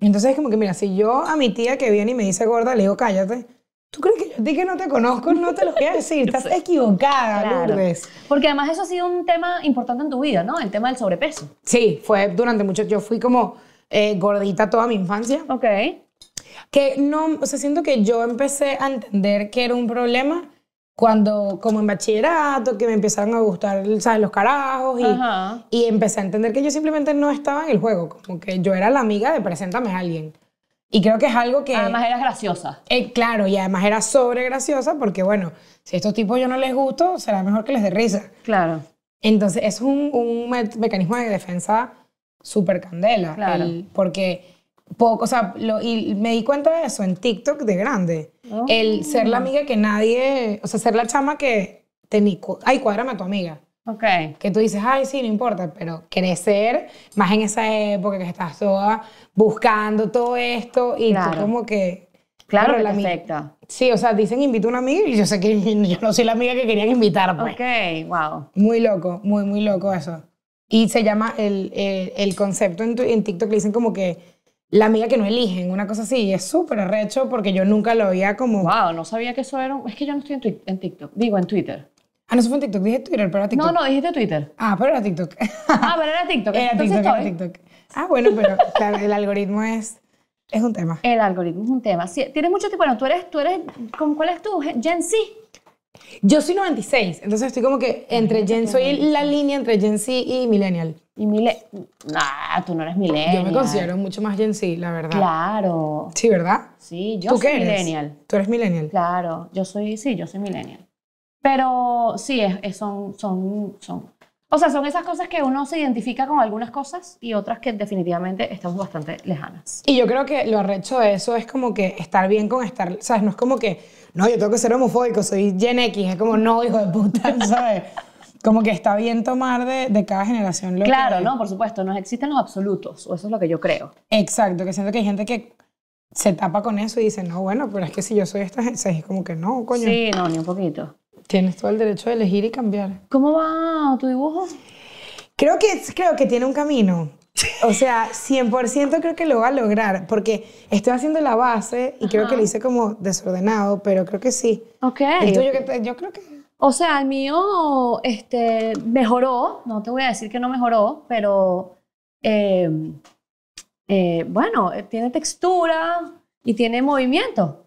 Entonces, es como que, mira, si yo a mi tía que viene y me dice gorda, le digo, cállate. ¿Tú crees que yo a ti que no te conozco no te lo voy a decir? [LAUGHS] Estás equivocada, Claro. Lourdes. Porque además eso ha sido un tema importante en tu vida, ¿no? El tema del sobrepeso. Sí, fue durante mucho. Yo fui como eh, gordita toda mi infancia. Ok. Que no, o sea, siento que yo empecé a entender que era un problema cuando, como en bachillerato, que me empezaron a gustar, ¿sabes? Los carajos y, y empecé a entender que yo simplemente no estaba en el juego, como que yo era la amiga de preséntame a alguien. Y creo que es algo que... Además eras graciosa. eh, claro, y además era sobre graciosa porque, bueno, si a estos tipos yo no les gusto, será mejor que les dé risa. Claro. Entonces, es un, un me- mecanismo de defensa súper candela. Claro. el- porque poco, o sea, lo- y me di cuenta de eso en TikTok de grande. Oh. El ser la amiga que nadie, o sea, ser la chama que, tení, cu- ay, cuádrame a tu amiga. Ok. Que tú dices, ay, sí, no importa, pero crecer, más en esa época que estás toda buscando todo esto y Claro. tú como que... Claro que la afecta. Sí, o sea, dicen invita a una amiga y yo sé que [LAUGHS] yo no soy la amiga que querían invitar, pues. Ok, wow. Muy loco, muy, muy loco eso. Y se llama el, el, el concepto en, tu- en TikTok, le dicen como que la amiga que no eligen, una cosa así. Y es súper arrecho porque yo nunca lo había como... Wow, no sabía que eso era. un- Es que yo no estoy en, en TikTok. Digo, en Twitter. Ah, no, eso fue en TikTok. Dije Twitter, pero era TikTok. No, no, dijiste Twitter. Ah, pero era TikTok. [LAUGHS] Ah, pero era TikTok. era Entonces TikTok, era estoy. TikTok. Ah, bueno, pero claro, el algoritmo es, es un tema. El algoritmo es un tema. Sí, tienes mucho tiempo. Bueno, tú eres, tú eres, ¿con cuál es tu Gen Z? Yo soy 96, entonces estoy como que entre Gen... Soy la línea entre Gen Z y Millennial. Y mile... Nah, tú no eres millennial. Yo me considero mucho más Gen Z, la verdad. Claro. Sí, ¿verdad? Sí, yo ¿Tú soy qué eres? millennial. Tú eres Millennial. Claro, yo soy, sí, yo soy millennial. Pero sí, es, es- son, son, son. O sea, son esas cosas que uno se identifica con algunas cosas y otras que definitivamente estamos bastante lejanas. Y yo creo que lo arrecho de eso es como que estar bien con estar, ¿sabes? No es como que, no, yo tengo que ser homofóbico, soy Gen X, es como, no, hijo de puta, [LAUGHS] ¿sabes? Como que está bien tomar de, de cada generación lo Claro, que... ¿no? Por supuesto, no existen los absolutos, o eso es lo que yo creo. Exacto, que siento que hay gente que se tapa con eso y dice, no, bueno, pero es que si yo soy esta gente, es como que no, coño. Sí, no, ni un poquito. Tienes todo el derecho de elegir y cambiar. ¿Cómo va tu dibujo? Creo que, creo que tiene un camino. O sea, 100% creo que lo va a lograr, porque estoy haciendo la base y creo que lo hice como desordenado, pero creo que sí. Ok. Que te- yo creo que... O sea, el mío este, mejoró, no te voy a decir que no mejoró, pero eh, eh, bueno, eh, tiene textura y tiene movimiento.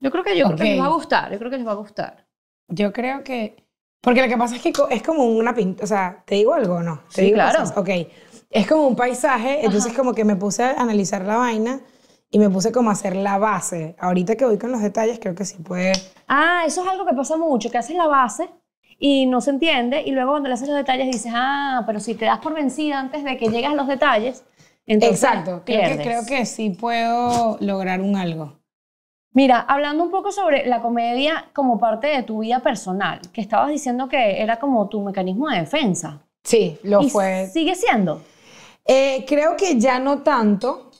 Yo creo que yo creo que les va a gustar, yo creo que les va a gustar. Yo creo que... Porque lo que pasa es que es como una pintura, o sea, ¿te digo algo o no? ¿Te Sí, digo claro. cosas? Ok, es como un paisaje, entonces Ajá. como que me puse a analizar la vaina y me puse como a hacer la base. Ahorita que voy con los detalles, creo que sí puede... Ah, eso es algo que pasa mucho, que haces la base y no se entiende y luego cuando le haces los detalles dices, ah, pero si te das por vencida antes de que llegas a los detalles, entonces Exacto, creo que, creo que sí puedo lograr un algo. Mira, hablando un poco sobre la comedia como parte de tu vida personal, que estabas diciendo que era como tu mecanismo de defensa. Sí, lo ¿Y fue. sigue siendo? Eh, creo que ya no tanto,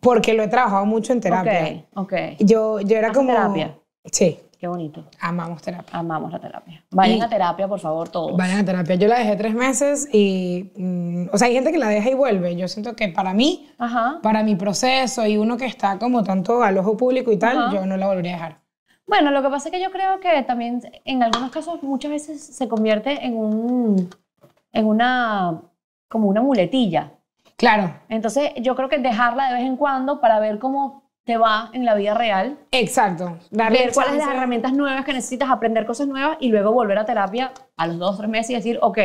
porque lo he trabajado mucho en terapia. Ok, ok. Yo, yo era ¿Haces como... terapia? Sí, Qué bonito. amamos terapia. Amamos la terapia. Vayan Y- a terapia, por favor, todos. Vayan a terapia. Yo la dejé tres meses y... mm, o sea, hay gente que la deja y vuelve. Yo siento que para mí, Ajá. para mi proceso y uno que está como tanto al ojo público y tal, Ajá. yo no la volvería a dejar. Bueno, lo que pasa es que yo creo que también en algunos casos muchas veces se convierte en un en una como una muletilla. Claro, Entonces, yo creo que dejarla de vez en cuando para ver cómo te va en la vida real, exacto. Darle ver cuáles son las herramientas nuevas que necesitas, aprender cosas nuevas y luego volver a terapia a los dos o tres meses y decir, ok,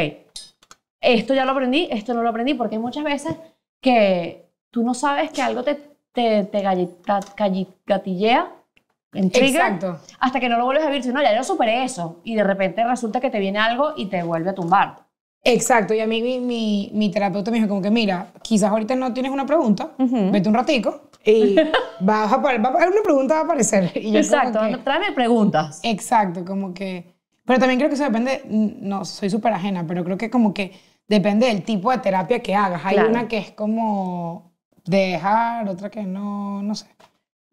esto ya lo aprendí, esto no lo aprendí, porque hay muchas veces que tú no sabes que algo te, te, te galleta- gatillea en trigger Exacto. hasta que no lo vuelves a vivir. Si no, ya yo superé eso y de repente resulta que te viene algo y te vuelve a tumbar. Exacto, y a mí mi, mi, mi terapeuta me dijo como que, mira, quizás ahorita no tienes una pregunta, Ujú. vete un ratico y vas [LAUGHS] a, va a- alguna pregunta va a aparecer. Y yo como Exacto, que- tráeme preguntas. exacto, como que... Pero también creo que eso depende, no, soy súper ajena, pero creo que como que depende del tipo de terapia que hagas. Hay Claro. una que es como dejar, otra que no, no sé.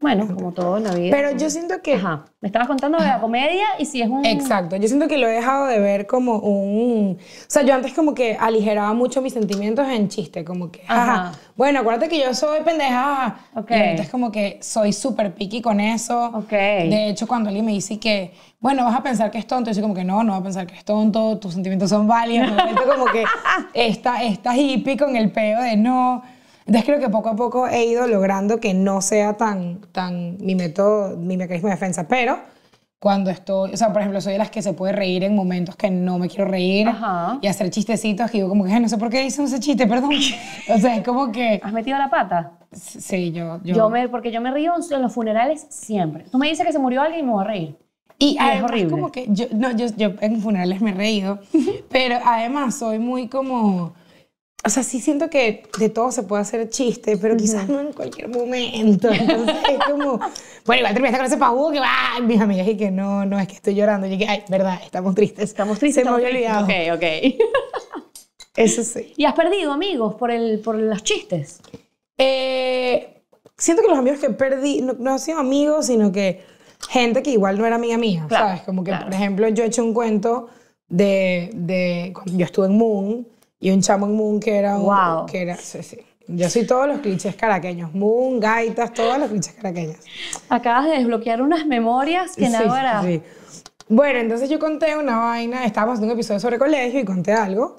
Bueno, como todo en la vida. Pero yo siento que... Ajá. Me estabas contando de la comedia y si es un... Exacto, yo siento que lo he dejado de ver como un... O sea, yo antes como que aligeraba mucho mis sentimientos en chiste, como que, Ajá. ajá, bueno, acuérdate que yo soy pendeja. Ok. Y ahorita es como que soy súper picky con eso. Ok. De hecho, cuando alguien me dice que, bueno, vas a pensar que es tonto, yo soy como que no, no vas a pensar que es tonto, tus sentimientos son válidos. [LAUGHS] Me meto como que [LAUGHS] esta, esta hippie con el peo de no. Entonces creo que poco a poco he ido logrando que no sea tan, tan mi método, mi mecanismo de defensa, pero cuando estoy, o sea, por ejemplo, soy de las que se puede reír en momentos que no me quiero reír Ajá. y hacer chistecitos que digo como que "Ay, no sé por qué hice ese chiste, perdón. [LAUGHS] O sea, es como que, ¿Has metido la pata? sí, yo, yo, Yo, me, porque yo me río en los funerales siempre. Tú me dices que se murió alguien y me voy a reír. Y es además horrible. como que yo, no, yo, yo en funerales me he reído, [LAUGHS] pero además soy muy como, o sea, sí siento que de todo se puede hacer chiste, pero quizás no en cualquier momento. Entonces es como, [LAUGHS] bueno, igual terminaste con ese pavú que va, mis amigas y que no, no, es que estoy llorando. Y que, ay, verdad, estamos tristes. Estamos tristes. Se me había olvidado. Ok, ok. [LAUGHS] Eso sí. ¿Y has perdido amigos por, el, por los chistes? Eh, siento que los amigos que perdí no, no han sido amigos, sino que gente que igual no era amiga mía, Claro, ¿sabes? Como que, claro. por ejemplo, yo he hecho un cuento de, de cuando yo estuve en Moon y un chamo en Moon que era un... Wow. Que era, sí, sí. Yo soy todos los clichés caraqueños. Moon, gaitas, todos los clichés caraqueños. Acabas de desbloquear unas memorias que Sí, era. sí. Bueno, entonces yo conté una vaina, estábamos haciendo un episodio sobre colegio y conté algo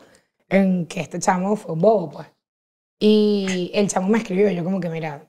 en que este chamo fue un bobo, pues. Y el chamo me escribió, yo como que, mira,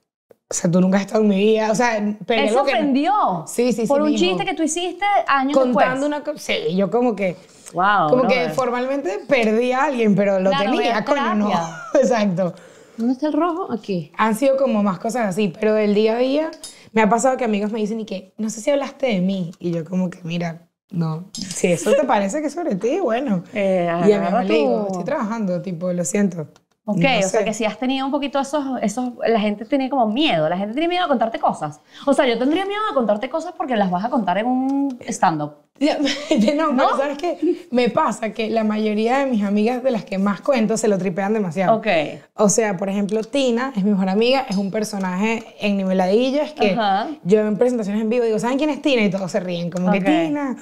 o sea, tú nunca has estado en mi vida, o sea, pero Él se algo que- ofendió. Sí, sí, sí, Por un mismo. chiste que tú hiciste años contando después. una cosa, sí, yo como que, Wow. como que formalmente perdí a alguien, pero lo Claro, tenía, coño, no. [LAUGHS] Exacto. ¿Dónde está el rojo? Aquí. Han sido como más cosas así, pero del día a día me ha pasado que amigos me dicen y que, no sé si hablaste de mí, y yo como que, mira, No. Si eso te parece que es sobre ti, bueno. Eh, y a mamá le digo, estoy trabajando, tipo, lo siento. Ok, No o sea sé. que si has tenido un poquito esos, esos, la gente tiene como miedo, la gente tiene miedo a contarte cosas. O sea, yo tendría miedo a contarte cosas porque las vas a contar en un stand-up. No, [LAUGHS] ¿No? pero ¿sabes qué? Me pasa que la mayoría de mis amigas de las que más cuento se lo tripean demasiado. Ok. O sea, por ejemplo, Tina es mi mejor amiga, es un personaje en niveladilla, es que Ajá. yo en presentaciones en vivo digo, ¿saben quién es Tina? Y todos se ríen, como que Ok. Tina.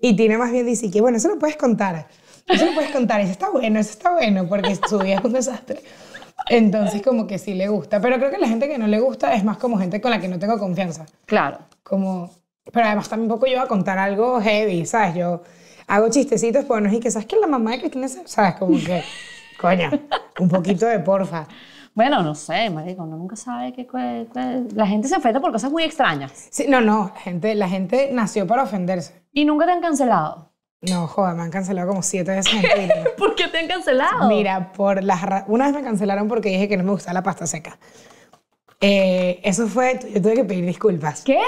Y Tina más bien dice que, bueno, eso lo puedes contar. Eso lo puedes contar. Dice, está bueno, eso está bueno, porque su vida es un desastre. Entonces, como que sí le gusta. Pero creo que la gente que no le gusta es más como gente con la que no tengo confianza. Claro. Como, pero además tampoco yo voy a contar algo heavy, ¿sabes? Yo hago chistecitos, no es y que, ¿sabes que la mamá de Cristina, se-?" ¿sabes? Como que, coña, un poquito de porfa. Bueno, no sé, marico, uno nunca sabe que- la gente se ofende por cosas muy extrañas. Sí, no, no, la gente, la gente nació para ofenderse. Y nunca te han cancelado. No, joder, me han cancelado como siete veces en. [LAUGHS] ¿Por qué te han cancelado? Mira, por las una vez me cancelaron porque dije que no me gustaba la pasta seca. Eh, eso fue, yo tuve que pedir disculpas. ¿Qué?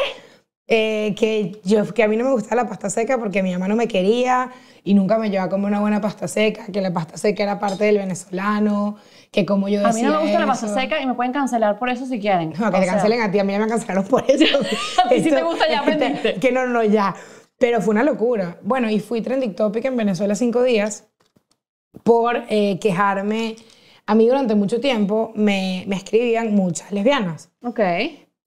Eh, que, yo, que a mí no me gustaba la pasta seca porque mi mamá no me quería y nunca me llevaba como una buena pasta seca, que la pasta seca era parte del venezolano, que como yo A decía mí no me gusta la pasta seca y me pueden cancelar por eso si quieren. No, que O te sea, cancelen a ti, a mí ya me cancelaron por eso. [LAUGHS] A ti sí te gusta, ya aprendiste. Que no, no, ya. Pero fue una locura. Bueno, y fui trending topic en Venezuela cinco días por eh, quejarme. A mí durante mucho tiempo me, me escribían muchas lesbianas. Ok.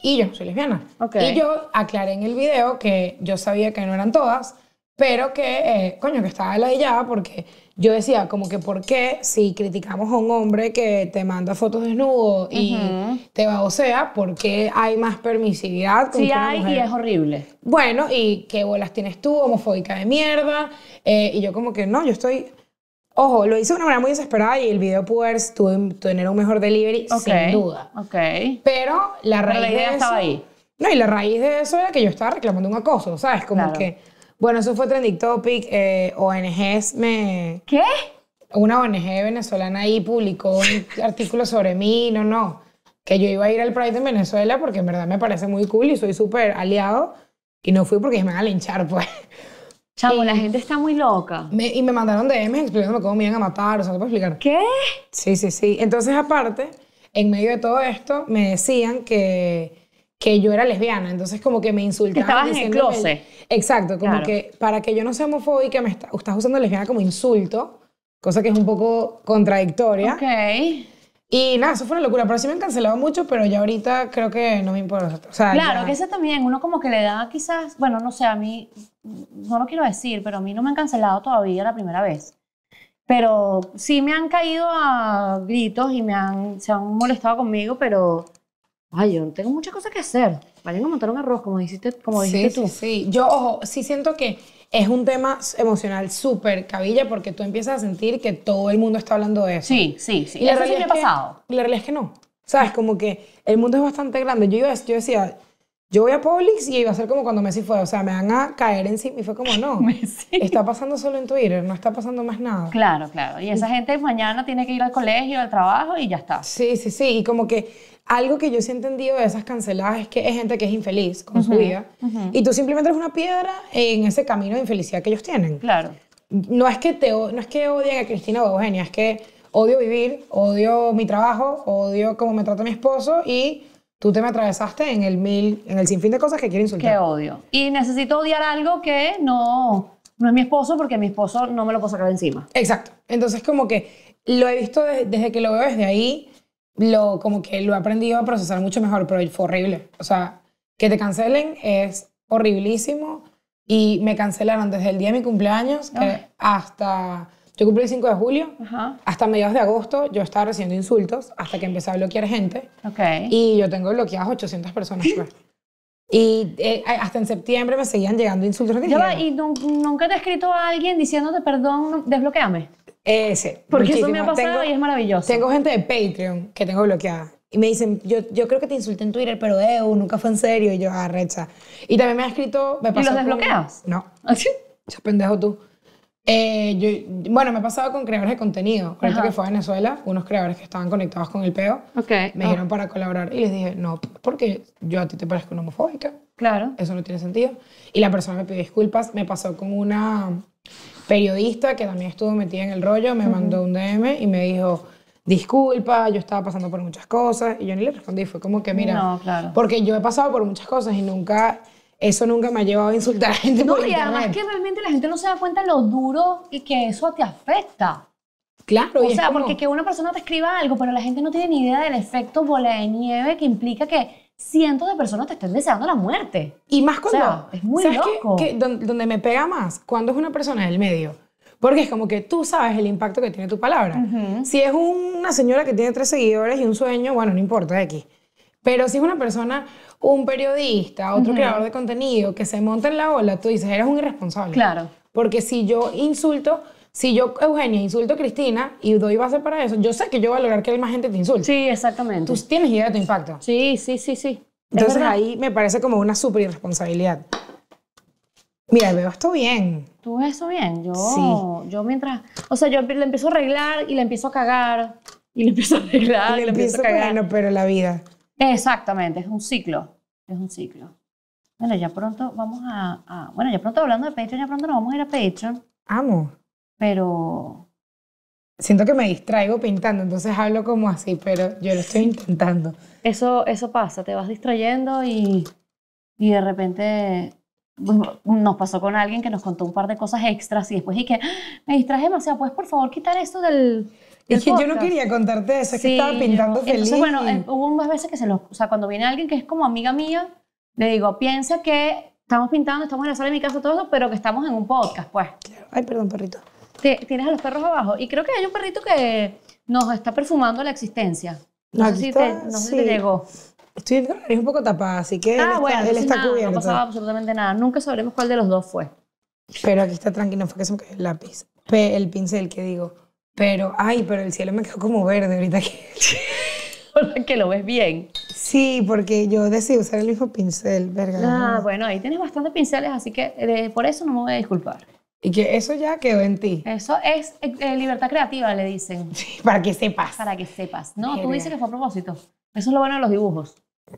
Y yo no soy lesbiana. Ok. Y yo aclaré en el video que yo sabía que no eran todas, pero que, eh, coño, que estaba ladillada porque yo decía como que por qué si criticamos a un hombre que te manda fotos desnudo y te babosea, ¿por qué hay más permisividad con Sí una hay y es horrible. Bueno, ¿y qué bolas tienes tú, homofóbica de mierda? Eh, y yo como que no, yo estoy... Ojo, lo hice de una manera muy desesperada y el video pudo tener un mejor delivery, sin duda. Ok. Pero la raíz Pero la idea de estaba eso- ahí. No, y la raíz de eso era que yo estaba reclamando un acoso, ¿sabes? Como Claro. que, bueno, eso fue trending topic, eh, ONGs me... ¿Qué? Una ONG venezolana ahí publicó un [LAUGHS] artículo sobre mí, no, no, que yo iba a ir al Pride en Venezuela porque en verdad me parece muy cool y soy súper aliado y no fui porque me van a linchar, pues. Chamo, la gente está muy loca. Me- y me mandaron DMs explicándome cómo me iban a matar, o sea, ¿te puedo explicar? ¿Qué? Sí, sí, sí. Entonces, aparte, en medio de todo esto, me decían que, que yo era lesbiana. Entonces, como que me insultaban. estabas en el. Exacto, como Claro. que para que yo no sea homofóbica, me está- estás usando lesbiana como insulto, cosa que es un poco contradictoria. Ok. Y nada, eso fue una locura. Pero sí me han cancelado mucho, pero ya ahorita creo que no me importa. O sea, Claro, ya- que ese también, uno como que le da quizás, bueno, no sé, a mí, no lo quiero decir, pero a mí no me han cancelado todavía la primera vez. Pero sí me han caído a gritos y me han, se han molestado conmigo, pero, ay, yo tengo muchas cosas que hacer. Vayan a montar un arroz, como dijiste, como dijiste sí, tú. Sí, sí. Yo, ojo, sí siento que es un tema emocional súper cabilla porque tú empiezas a sentir que todo el mundo está hablando de eso. Sí, sí, sí. Y la Eso sí realidad me ha es que- pasado. y la realidad es que no. ¿Sabes? Como que el mundo es bastante grande. Yo, iba, yo decía, yo voy a Publix y iba a ser como cuando Messi fue. O sea, me van a caer encima. Y fue como, no. [LAUGHS] Messi. Está pasando solo en Twitter, no está pasando más nada. Claro, claro. Y esa gente mañana tiene que ir al colegio, al trabajo y ya está. Sí, sí, sí. Y como que algo que yo sí he entendido de esas canceladas es que es gente que es infeliz con su vida. Y tú simplemente eres una piedra en ese camino de infelicidad que ellos tienen. Claro. No es que, te, no es que odien a Cristina o Eugenia, es que odio vivir, odio mi trabajo, odio cómo me trata mi esposo y tú te me atravesaste en el mil, en el sinfín de cosas que quiero Qué insultar. odio. Y necesito odiar algo que no, no es mi esposo porque mi esposo no me lo puedo sacar de encima. Exacto. Entonces como que lo he visto de- desde que lo veo desde ahí, lo, como que lo he aprendido a procesar mucho mejor, pero fue horrible. O sea, que te cancelen es horriblísimo y me cancelaron desde el día de mi cumpleaños que Ay. hasta... Yo cumplí el 5 de julio, Ajá. hasta mediados de agosto yo estaba recibiendo insultos hasta que empecé a bloquear gente. Ok. Y yo tengo bloqueadas 800 personas. [LAUGHS] Y eh, hasta en septiembre me seguían llegando insultos. ¿y nun- nunca te ha escrito a alguien diciéndote perdón, no- desbloquéame? Ese. Porque eso me ha muchísimo. pasado Tengo- y es maravilloso. Tengo gente de Patreon que tengo bloqueada. Y me dicen, yo, yo creo que te insulté en Twitter, pero Eu, nunca fue en serio. Y yo, arrecha. Y también me ha escrito... Me pasó los con- desbloqueas? No. ¿Así? Ese pendejo tú. Eh, yo, bueno, me ha pasado con creadores de contenido. Ahorita que fue a Venezuela, unos creadores que estaban conectados con el peo me dijeron para colaborar y les dije, no, porque yo a ti te parezco una homofóbica. Claro. Eso no tiene sentido. Y la persona me pidió disculpas. Me pasó con una periodista que también estuvo metida en el rollo, me mandó un DM y me dijo, disculpa, yo estaba pasando por muchas cosas. Y yo ni le respondí, fue como que, mira, No, claro. porque yo he pasado por muchas cosas y nunca, eso nunca me ha llevado a insultar a gente No, por y además internet. que realmente la gente no se da cuenta lo duro y que eso te afecta. Claro, O sea, como- porque que una persona te escriba algo, pero la gente no tiene ni idea del efecto bola de nieve que implica que cientos de personas te estén deseando la muerte. Y más cuando... sea, es muy ¿sabes loco. Que don- donde me pega más, cuando es una persona del medio. Porque es como que tú sabes el impacto que tiene tu palabra. Si es una señora que tiene tres seguidores y un sueño, bueno, no importa, X. Pero si es una persona, un periodista, otro creador de contenido que se monta en la ola, tú dices, eres un irresponsable. Claro. Porque si yo insulto, si yo, Eugenia, insulto a Cristina y doy base para eso, yo sé que yo voy a lograr que más gente te insulte. Sí, exactamente. Tú tienes idea de tu impacto. Sí, sí, sí, sí. Es Entonces ahí me parece como una súper irresponsabilidad. Mira, veo esto bien. ¿Tú ves eso bien? Yo, Sí. yo mientras... O sea, yo le empiezo a arreglar y le empiezo a cagar. Y le empiezo a arreglar y Le le empiezo empiezo a cagar. bueno, pero la vida. Exactamente, es un ciclo. Es un ciclo. Bueno, ya pronto vamos a, a- Bueno, ya pronto hablando de Patreon, ya pronto nos vamos a ir a Patreon. Amo. Pero... Siento que me distraigo pintando, entonces hablo como así, pero yo lo estoy intentando. Eso, eso pasa, te vas distrayendo y, y de repente nos pasó con alguien que nos contó un par de cosas extras y después dije, "Ah, me distraje demasiado, ¿puedes por favor quitar esto del... Es que yo no podcast?" quería contarte eso, es que Sí, estaba pintando yo- feliz. Entonces, bueno, eh, hubo unas veces que se los... O sea, cuando viene alguien que es como amiga mía, le digo, piensa que estamos pintando, estamos en la sala de mi casa, todo eso, pero que estamos en un podcast, pues. Ay, perdón, perrito. Tienes a los perros abajo. Y creo que hay un perrito que nos está perfumando la existencia. No, sé, si te, no sé si te llegó. Estoy nariz un poco tapada, así que él ah, está, bueno, él está nada, cubierto. no pasaba absolutamente nada. Nunca sabremos cuál de los dos fue. Pero aquí está tranquilo, fue que se me cayó el lápiz. El pincel que digo. Pero, ay, pero el cielo me quedó como verde ahorita que... [LAUGHS] Que lo ves bien. Sí, porque yo decidí usar el mismo pincel, verga. Ah, bueno, ahí tienes bastantes pinceles, así que eh, por eso no me voy a disculpar. Y que eso ya quedó en ti. Eso es eh, eh, libertad creativa, le dicen. Para que sepas. Para que sepas. No, tú dices que fue a propósito. Eso es lo bueno de los dibujos.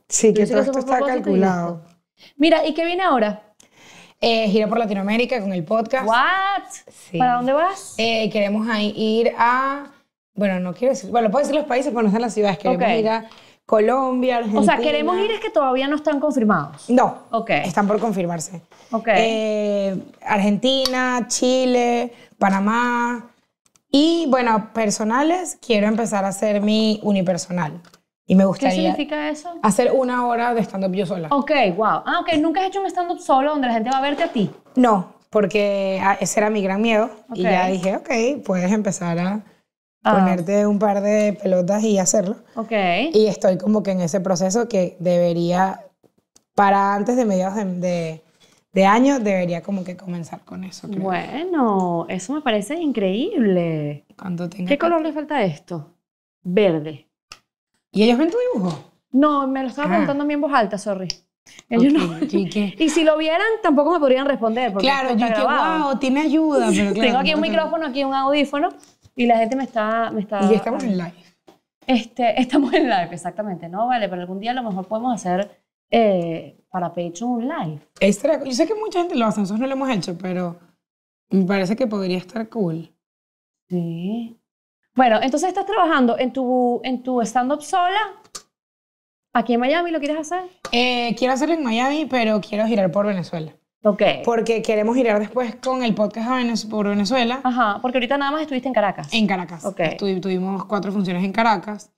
Sí, que todo esto está y calculado. Mira, ¿y qué viene ahora? Eh, gira por Latinoamérica con el podcast. ¿What? Sí. ¿Para dónde vas? Eh, queremos ahí ir a... Bueno, no quiero decir... Bueno, puedo decir los países, pero no están las ciudades. Queremos Ok. ir a Colombia, Argentina. o sea, queremos ir es que todavía no están confirmados. No. Ok. Están por confirmarse. Ok. Eh, Argentina, Chile, Panamá. Y bueno, personales, quiero empezar a hacer mi unipersonal. Y me ¿Qué gustaría significa eso? hacer una hora de stand-up yo sola. Ok, wow. Ah, ok. Nunca has hecho un stand-up solo donde la gente va a verte a ti. No, porque ah, ese era mi gran miedo. Y ya dije, ok, puedes empezar a Ah. ponerte un par de pelotas y hacerlo. Ok. Y estoy como que en ese proceso que debería, para antes de mediados de, de, de año, debería como que comenzar con eso. creo. Bueno, eso me parece increíble. Cuando tenga ¿Qué color le falta a esto? Verde. ¿Y ellos ven tu dibujo? No, me lo estaba Ah. preguntando a mí en voz alta, sorry. Ellos no. Ok, [LAUGHS] ¿y si lo vieran, tampoco me podrían responder. Porque Claro, yo que wow, tiene ayuda, pero [LAUGHS] claro. Tengo aquí un micrófono, aquí un audífono, y la gente me está... Me está Y estamos en live. Este, [LAUGHS] estamos en live, exactamente. No, vale, pero algún día a lo mejor podemos hacer eh, para Patreon un live. Estaría- Yo sé que mucha gente lo hace, nosotros no lo hemos hecho, pero me parece que podría estar cool. Sí. Bueno, entonces estás trabajando en tu, en tu stand-up sola. ¿Aquí en Miami lo quieres hacer? Eh, quiero hacerlo en Miami, pero quiero girar por Venezuela. Ok. Porque queremos girar después con el podcast a Venez- por Venezuela Ajá, porque ahorita nada más estuviste en Caracas. en Caracas. Ok. Estuvi- tuvimos cuatro funciones en Caracas,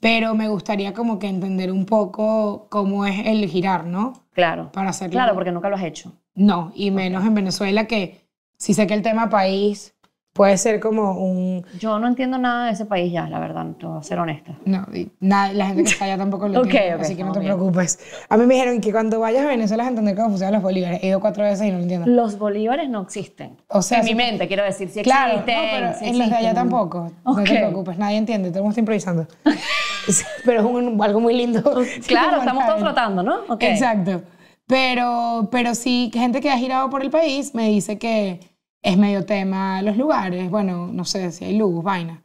pero me gustaría como que entender un poco cómo es el girar, ¿no? Claro. Para hacerlo. Claro, porque nunca lo has hecho. No, y menos en Venezuela que sí sé que el tema país puede ser como un... Yo no entiendo nada de ese país ya, la verdad, te voy a ser honesta. No, y nada, la gente que está allá tampoco lo [LAUGHS] entiende, así que no te bien. preocupes. A mí me dijeron que cuando vayas a Venezuela vas a entender cómo funcionan los bolívares. He ido cuatro veces y no lo entiendo. Los bolívares no existen. O sea, en mi mente, quiero decir, Claro, no, existen. pero sí en los de allá tampoco. No te preocupes, nadie entiende, todo el mundo está improvisando. [LAUGHS] Pero es un- algo muy lindo. Claro, estamos todos flotando, ¿no? Exacto. Pero, pero sí, gente que ha girado por el país me dice que, es medio tema los lugares, bueno, no sé si hay luz, vaina.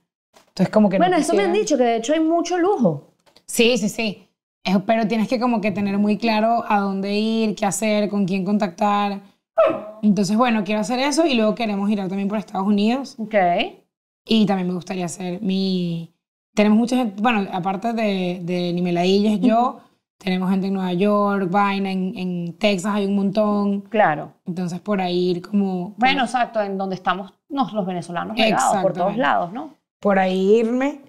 Entonces como que... no Bueno, eso me han quisiera- dicho, que de hecho hay mucho lujo. Sí, sí, sí. Es- pero tienes que como que tener muy claro a dónde ir, qué hacer, con quién contactar. Entonces, bueno, quiero hacer eso y luego queremos ir también por Estados Unidos. Ok. Y también me gustaría hacer mi... Tenemos mucha gente, bueno, aparte de, de Nimeladillas, yo, tenemos gente en Nueva York, vaina, en, en Texas hay un montón. Claro. Entonces, por ahí ir como... Bueno, exacto, en donde estamos nos, los venezolanos regados por todos lados, ¿no? Por ahí irme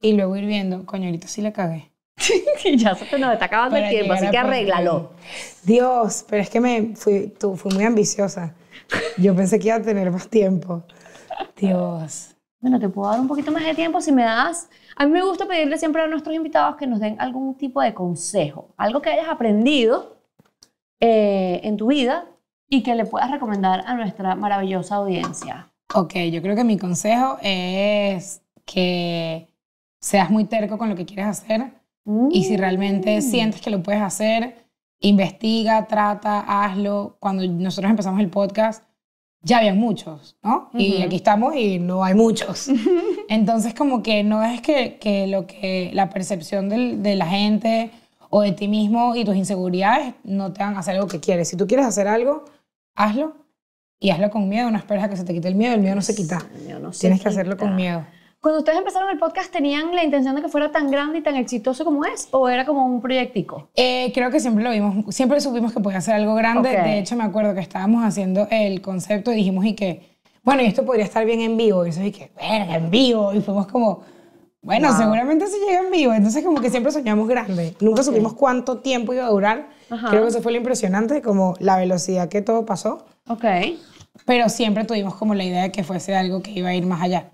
y luego ir viendo, coño, ahorita sí la cagué. [LAUGHS] Y ya se te nos está acabando el tiempo, así que arréglalo. Dios, pero es que me fui, tú, fui muy ambiciosa. Yo pensé que iba a tener más tiempo. Dios. Bueno, te puedo dar un poquito más de tiempo si me das. A mí me gusta pedirle siempre a nuestros invitados que nos den algún tipo de consejo, algo que hayas aprendido eh, en tu vida y que le puedas recomendar a nuestra maravillosa audiencia. Ok, yo creo que mi consejo es que seas muy terco con lo que quieres hacer y si realmente Mm. sientes que lo puedes hacer, investiga, trata, hazlo. Cuando nosotros empezamos el podcast, ya había muchos, ¿no? Y aquí estamos y no hay muchos. [LAUGHS] Entonces, como que no es que, que lo que la percepción del- de la gente o de ti mismo y tus inseguridades no te hagan hacer algo que quieres. Si tú quieres hacer algo, hazlo y hazlo con miedo. No esperes a que se te quite el miedo. El miedo no se quita. No Tienes que hacerlo con miedo. Cuando ustedes empezaron el podcast, ¿tenían la intención de que fuera tan grande y tan exitoso como es? ¿O era como un proyectico? Eh, creo que siempre lo vimos, siempre supimos que podía ser algo grande. Ok. De hecho, me acuerdo que estábamos haciendo el concepto y dijimos y que, bueno, y esto podría estar bien en vivo. Y eso que, verga, en vivo. Y fuimos como, bueno, Wow. seguramente se llega en vivo. Entonces, como que siempre soñamos grande. Nunca supimos cuánto tiempo iba a durar. Ajá. Creo que eso fue lo impresionante, como la velocidad que todo pasó. Ok. Pero siempre tuvimos como la idea de que fuese algo que iba a ir más allá.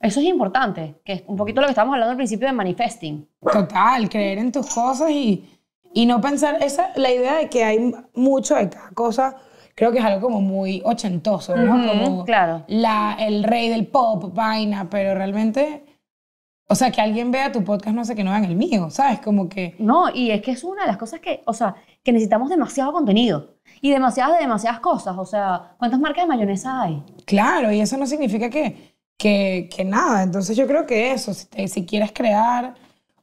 Eso es importante, que es un poquito lo que estábamos hablando al principio de manifesting. Total, creer en tus cosas y, y no pensar, esa, la idea de que hay mucho de cada cosa, creo que es algo como muy ochentoso, ¿no? Como claro. la, el rey del pop, vaina, pero realmente, o sea, que alguien vea tu podcast no sé que no vean el mío, ¿sabes? Como que, No, y es que es una de las cosas que, o sea, que necesitamos demasiado contenido y demasiadas de demasiadas cosas. O sea, ¿cuántas marcas de mayonesa hay? claro, y eso no significa que, que, que nada. Entonces yo creo que eso, si, te- si quieres crear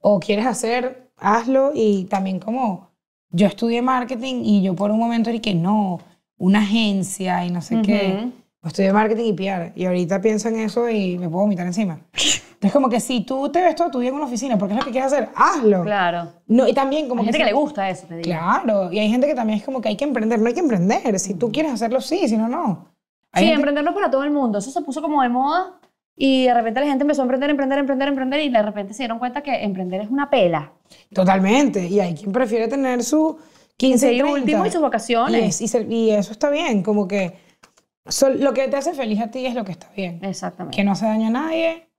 o quieres hacer, hazlo y también como yo estudié marketing y yo por un momento dije no, una agencia y no sé qué. Ujú. Estudié marketing y PR y ahorita pienso en eso y me puedo vomitar encima. Entonces como que si tú te ves todo tu día en una oficina porque es lo que quieres hacer, hazlo. Claro. No, y también como Hay gente que le gusta eso, te digo. Claro, y hay gente que también es como que hay que emprender, no hay que emprender. Si tú quieres hacerlo, sí, si no, no. Hay Sí, gente- emprender no es para todo el mundo. Eso se puso como de moda y de repente la gente empezó a emprender, emprender, emprender, emprender y de repente se dieron cuenta que emprender es una pela. Totalmente. Y hay quien prefiere tener su 15 y Sí, 30. último y sus vacaciones. Y, es- y y eso está bien, como que sol- lo que te hace feliz a ti es lo que está bien. Exactamente. Que no se daña a nadie,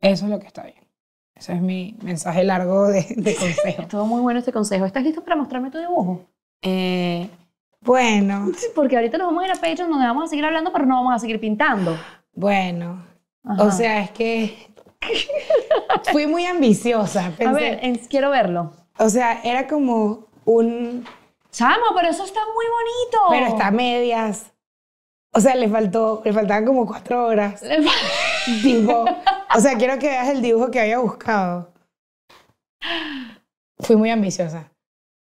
eso es lo que está bien. Ese es mi mensaje largo de, de [LAUGHS] consejo. Estuvo muy bueno este consejo. ¿Estás listo para mostrarme tu dibujo? Eh, bueno, [LAUGHS] Porque ahorita nos vamos a ir a Patreon donde vamos a seguir hablando, pero no vamos a seguir pintando. bueno. Ajá. O sea, es que [LAUGHS] fui muy ambiciosa. a Pensé, ver, en- quiero verlo. o sea, era como un... Chamo, pero eso está muy bonito. Pero está a medias. O sea, le faltó, le faltaban como cuatro horas. [LAUGHS] Tipo, o sea, quiero que veas el dibujo que había buscado. Fui muy ambiciosa.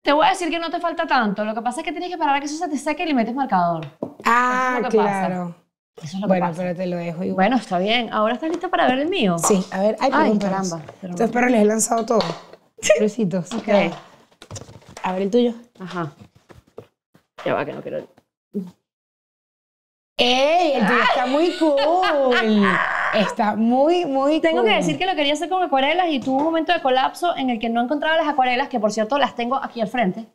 Te voy a decir que no te falta tanto. Lo que pasa es que tienes que esperar a que eso se te seque y le metes marcador. Ah, es pasa. Eso es lo que Bueno, pasa. pero te lo dejo igual. Bueno, está bien. ¿Ahora estás lista para ver el mío? Sí, a ver, ay, Ay, caramba. Estos perros les he lanzado todo. Pobrecitos. Ok. A ver el tuyo. Ajá. Ya va, que no quiero... ¡Ey! El tuyo está muy cool. Está muy, muy Tengo cool. que decir que lo quería hacer con acuarelas y tuve un momento de colapso en el que no encontraba las acuarelas, que por cierto las tengo aquí al frente,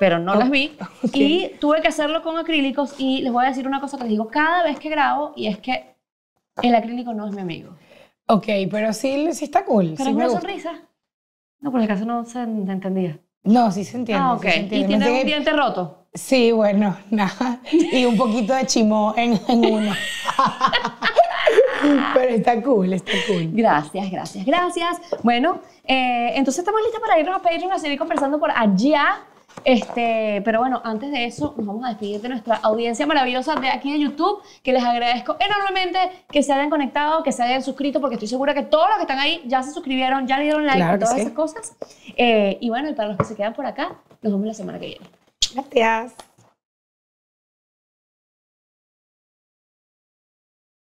pero no Oh, las vi. [LAUGHS] ok. Y tuve que hacerlo con acrílicos y les voy a decir una cosa que les digo cada vez que grabo y es que el acrílico no es mi amigo. Ok, pero sí, sí está cool. Pero sí es una gusta. sonrisa. No, por el caso no se entendía. No, sí se entiende. ah, sí ok. y entiende. tiene Pensé un que- diente roto. Sí, bueno, [LAUGHS] nada. Y un poquito de chimó en, en uno. [LAUGHS] Pero está cool, está cool. Gracias, gracias, gracias. Bueno, eh, entonces estamos listas para irnos a Patreon a seguir conversando por allá. Este, pero bueno, antes de eso, nos vamos a despedir de nuestra audiencia maravillosa de aquí de YouTube, que les agradezco enormemente que se hayan conectado, que se hayan suscrito, porque estoy segura que todos los que están ahí ya se suscribieron, ya le dieron like Claro y todas sí. esas cosas. Eh, y bueno, y para los que se quedan por acá, nos vemos la semana que viene. Gracias.